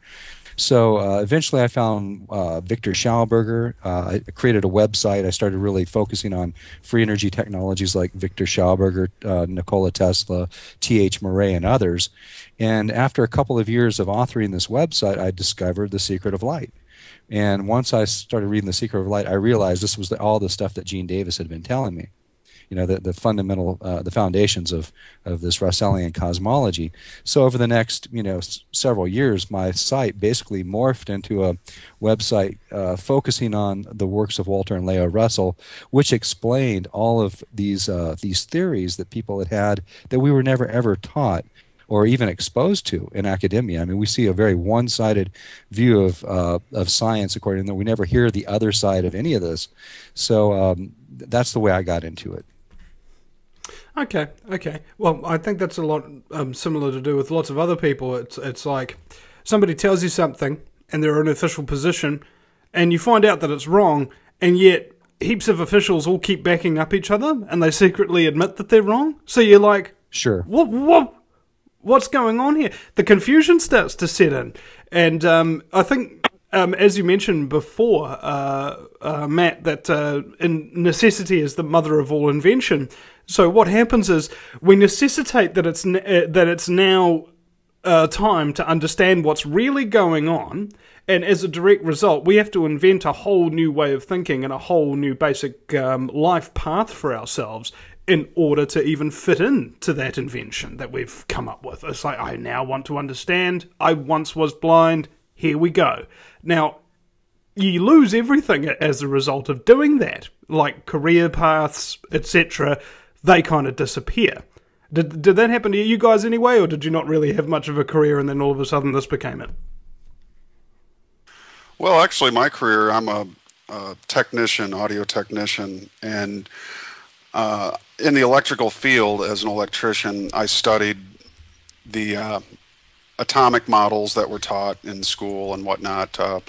So uh, eventually, I found uh, Victor Schauberger. Uh, I created a website. I started really focusing on free energy technologies like Victor Schauberger, uh, Nikola Tesla, T.H. Moray, and others. And after a couple of years of authoring this website, I discovered the secret of light. And once I started reading The Secret of Light, I realized this was the, all the stuff that Gene Davis had been telling me you know the, the fundamental uh, the foundations of of this Russellian cosmology. So over the next you know s- several years, my site basically morphed into a website uh, focusing on the works of Walter and Lao Russell, which explained all of these uh, these theories that people had had that we were never ever taught or even exposed to in academia. I mean, we see a very one-sided view of uh, of science, according to we never hear the other side of any of this. So um, that's the way I got into it. Okay, okay. Well, I think that's a lot um, similar to do with lots of other people. It's it's like somebody tells you something and they're in an official position, and you find out that it's wrong, and yet heaps of officials all keep backing up each other, and they secretly admit that they're wrong. So you're like, sure, what what what's going on here? The confusion starts to set in, and um, I think um, as you mentioned before, uh, uh, Matt, that uh, necessity is the mother of all invention. So what happens is we necessitate that it's uh, that it's now uh, time to understand what's really going on, and as a direct result, we have to invent a whole new way of thinking and a whole new basic um, life path for ourselves in order to even fit in to that invention that we've come up with. It's like I now want to understand. I once was blind. Here we go. Now, you lose everything as a result of doing that, like career paths, etc they kind of disappear. Did did that happen to you guys anyway, or did you not really have much of a career and then all of a sudden this became it? Well, actually, my career, I'm a, a technician, audio technician, and uh, in the electrical field as an electrician, I studied the uh, atomic models that were taught in school and whatnot. Uh,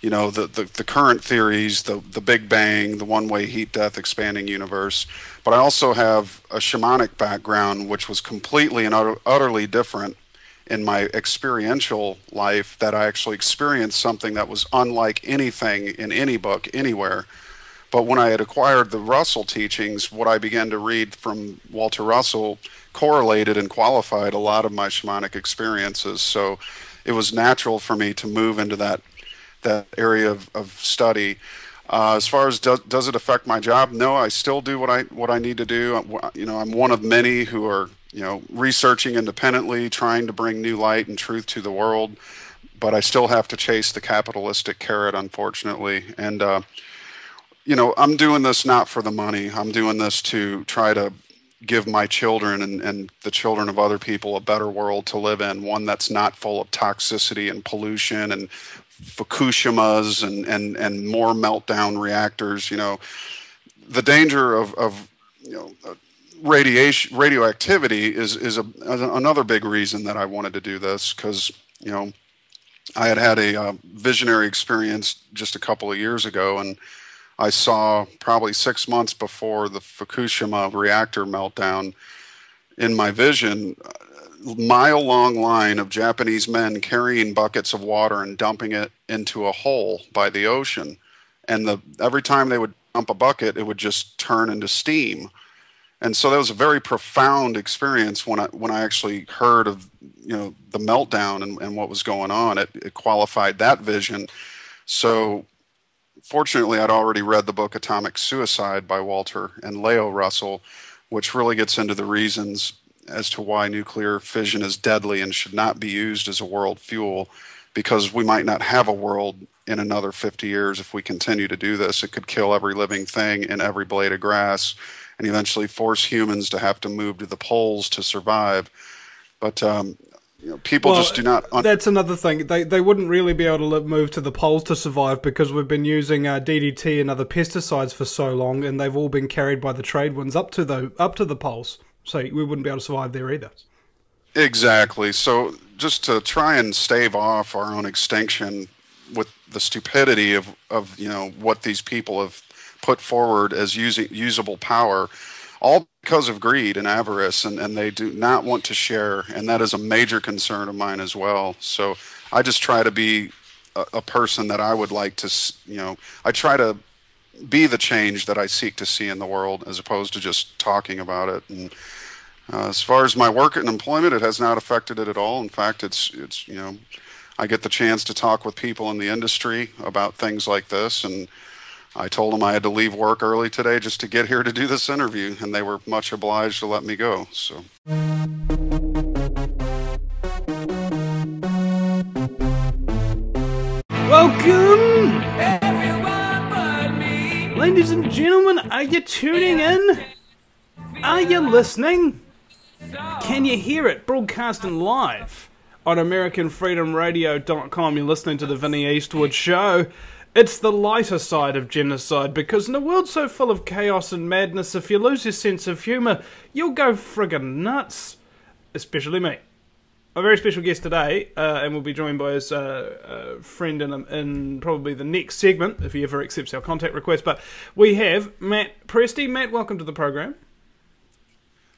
you know, the, the, the current theories, the, the Big Bang, the one way heat death expanding universe. But I also have a shamanic background, which was completely and utter, utterly different in my experiential life that I actually experienced something that was unlike anything in any book anywhere. But when I had acquired the Russell teachings, what I began to read from Walter Russell correlated and qualified a lot of my shamanic experiences. So it was natural for me to move into that that area of, of study. Uh, as far as does, does it affect my job? No, I still do what I what I need to do. You know, I'm one of many who are you know, researching independently, trying to bring new light and truth to the world, but I still have to chase the capitalistic carrot, unfortunately. And, uh, you know, I'm doing this not for the money. I'm doing this to try to give my children and, and the children of other people a better world to live in, one that's not full of toxicity and pollution and Fukushimas and, and, and more meltdown reactors. You know, the danger of, of you know, radiation radioactivity is is a, another big reason that I wanted to do this because you know I had had a uh, visionary experience just a couple of years ago and I saw probably six months before the Fukushima reactor meltdown in my vision mile long line of Japanese men carrying buckets of water and dumping it into a hole by the ocean and the every time they would dump a bucket it would just turn into steam and so that was a very profound experience when I when I actually heard of you know the meltdown and, and what was going on. It, it qualified that vision. So fortunately, I'd already read the book Atomic Suicide by Walter and Lao Russell, which really gets into the reasons as to why nuclear fission is deadly and should not be used as a world fuel because we might not have a world in another 50 years if we continue to do this. It could kill every living thing in every blade of grass and eventually force humans to have to move to the poles to survive. But um, you know, people well, just do not. Un- that's another thing. They they wouldn't really be able to live, move to the poles to survive because we've been using uh, DDT and other pesticides for so long, and they've all been carried by the trade winds up to the up to the poles. So we wouldn't be able to survive there either. Exactly. So just to try and stave off our own extinction with the stupidity of, of you know what these people have put forward as using usable power, all because of greed and avarice, and, and they do not want to share, and that is a major concern of mine as well. So I just try to be a, a person that I would like to, you know, I try to be the change that I seek to see in the world, as opposed to just talking about it. And uh, as far as my work and employment, it has not affected it at all. In fact, it's it's you know, I get the chance to talk with people in the industry about things like this, and I told them I had to leave work early today just to get here to do this interview, and they were much obliged to let me go. So. Welcome, ladies and gentlemen. Are you tuning in? Are you listening? Can you hear it broadcasting live on AmericanFreedomRadio.com? You're listening to the Vinny Eastwood Show. It's the lighter side of genocide because in a world so full of chaos and madness, if you lose your sense of humour, you'll go friggin' nuts. Especially me. A very special guest today, uh, and we'll be joined by his uh, uh, friend in, in probably the next segment, if he ever accepts our contact request. But we have Matt Presti. Matt, welcome to the program.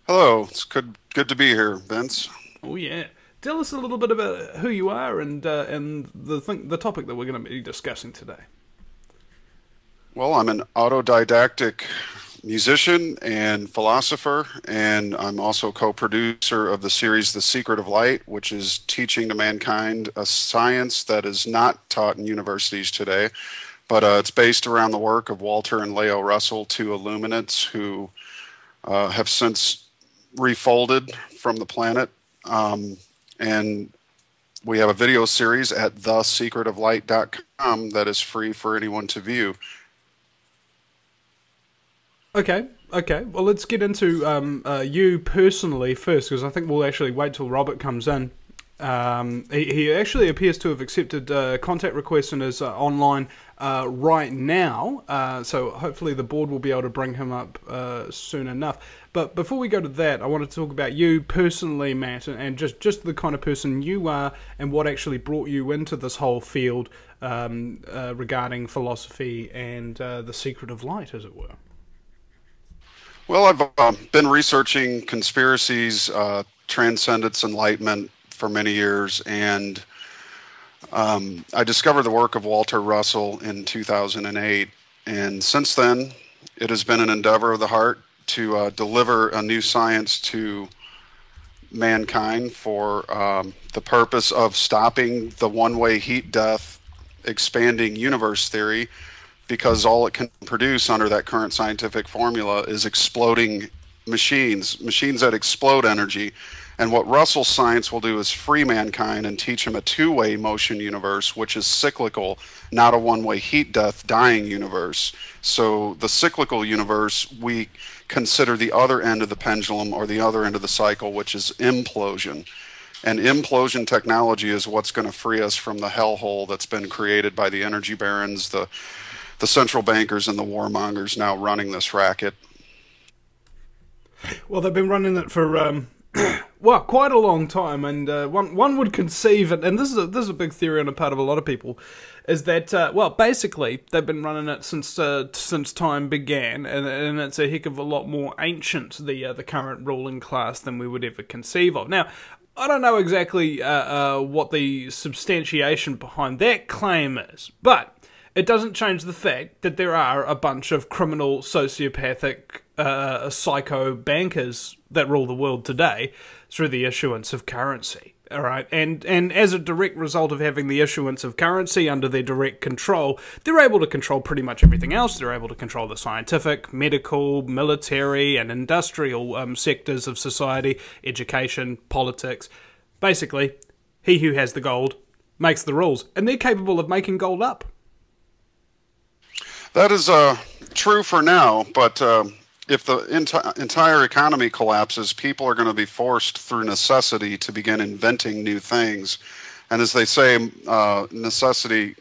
Hello, it's good good to be here, Vince. Oh yeah. Tell us a little bit about who you are and uh, and the thing, the topic that we're going to be discussing today. Well, I'm an autodidactic musician and philosopher, and I'm also co-producer of the series The Secret of Light, which is teaching to mankind a science that is not taught in universities today, but uh, it's based around the work of Walter and Lao Russell, two illuminates who uh, have since refolded from the planet. Um, and we have a video series at thesecretoflight.com that is free for anyone to view. Okay, okay. Well, let's get into um, uh, you personally first, because I think we'll actually wait till Robert comes in. Um, he, he, actually appears to have accepted uh, contact requests and is uh, online uh, right now. Uh, so hopefully the board will be able to bring him up uh, soon enough. But before we go to that, I want to talk about you personally, Matt, and, just, just the kind of person you are and what actually brought you into this whole field um, uh, regarding philosophy and uh, the secret of light, as it were. Well, I've uh, been researching conspiracies, uh, transcendence, enlightenment for many years, and um, I discovered the work of Walter Russell in 2008. And since then, it has been an endeavor of the heart to uh, deliver a new science to mankind for um, the purpose of stopping the one way heat death expanding universe theory because all it can produce under that current scientific formula is exploding machines, machines that explode energy. And what Russell's science will do is free mankind and teach him a two way motion universe, which is cyclical, not a one way heat death dying universe. So the cyclical universe, we consider the other end of the pendulum or the other end of the cycle, which is implosion. And implosion technology is what's going to free us from the hellhole that's been created by the energy barons, the the central bankers, and the warmongers now running this racket. Well, they've been running it for um, well, quite a long time, and uh, one one would conceive, and, and this is a, this is a big theory on the part of a lot of people, is that uh, well, basically they've been running it since uh, since time began, and, and it's a heck of a lot more ancient the uh, the current ruling class than we would ever conceive of. Now, I don't know exactly uh, uh, what the substantiation behind that claim is, but it doesn't change the fact that there are a bunch of criminal, sociopathic, uh, psycho bankers that rule the world today through the issuance of currency. All right, and and as a direct result of having the issuance of currency under their direct control, they're able to control pretty much everything else. They're able to control the scientific, medical, military, and industrial um, sectors of society, education, politics. Basically, he who has the gold makes the rules, and they're capable of making gold up. That is uh, true for now, but uh, if the enti- entire economy collapses, people are going to be forced through necessity to begin inventing new things. And as they say, uh, necessity,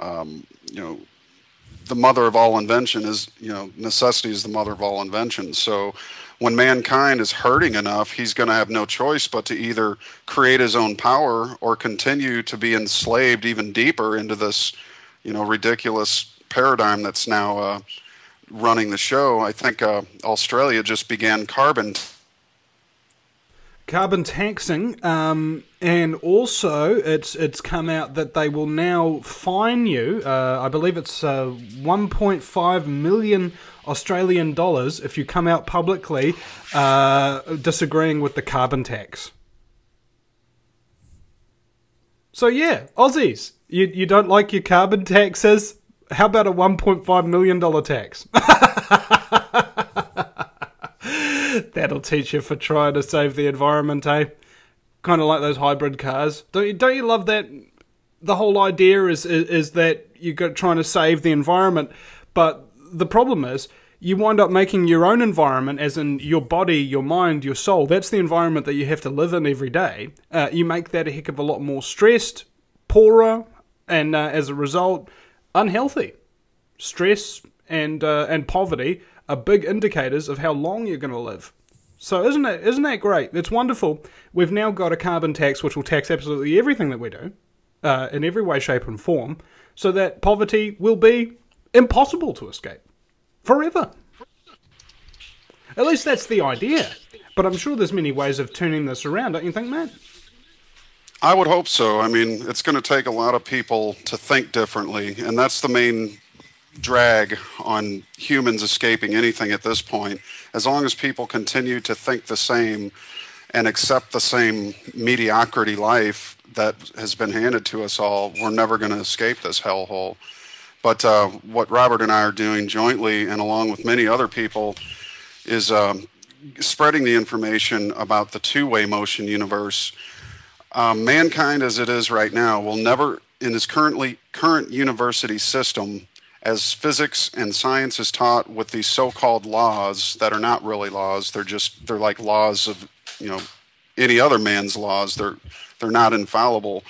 um, you know, the mother of all invention is, you know, necessity is the mother of all invention. So when mankind is hurting enough, he's going to have no choice but to either create his own power or continue to be enslaved even deeper into this, you know, ridiculous paradigm that's now uh, running the show. I think uh, Australia just began carbon. Carbon taxing, um, and also it's it's come out that they will now fine you. Uh, I believe it's uh, 1.5 million Australian dollars if you come out publicly uh, disagreeing with the carbon tax. So yeah, Aussies, you you don't like your carbon taxes? How about a $1.5 million tax? That'll teach you for trying to save the environment, eh? Kind of like those hybrid cars. Don't you, don't you love that? The whole idea is, is, is that you're trying to save the environment, but the problem is you wind up making your own environment, as in your body, your mind, your soul. That's the environment that you have to live in every day. Uh, you make that a heck of a lot more stressed, poorer, and uh, as a result, unhealthy. Stress and uh, and poverty are big indicators of how long you're going to live. So isn't it isn't that great? It's wonderful. We've now got a carbon tax which will tax absolutely everything that we do, uh, in every way, shape, and form, so that poverty will be impossible to escape forever. At least that's the idea. But I'm sure there's many ways of turning this around, don't you think, Matt? I would hope so. I mean, it's going to take a lot of people to think differently, and that's the main drag on humans escaping anything at this point. As long as people continue to think the same and accept the same mediocrity life that has been handed to us all, we're never going to escape this hellhole. But uh, what Robert and I are doing jointly, and along with many other people, is um, spreading the information about the two way motion universe um, mankind, as it is right now, will never, in this currently current university system, as physics and science is taught with these so-called laws that are not really laws, they're just they're like laws of you know any other man's laws. They're they're not infallible.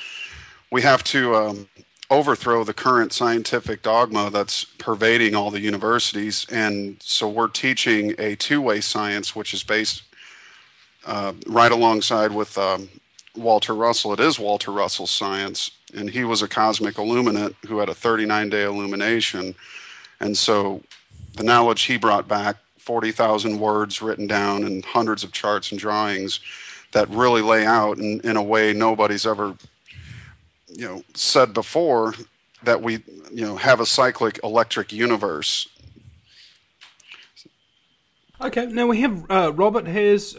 We have to um, overthrow the current scientific dogma that's pervading all the universities, and so we're teaching a two-way science, which is based uh, right alongside with um, Walter Russell. It is Walter Russell's science, and he was a cosmic illuminant who had a 39 day illumination. And so the knowledge he brought back, 40,000 words written down and hundreds of charts and drawings that really lay out in, in a way nobody's ever you know said before that we you know have a cyclic electric universe okay now we have uh, robert has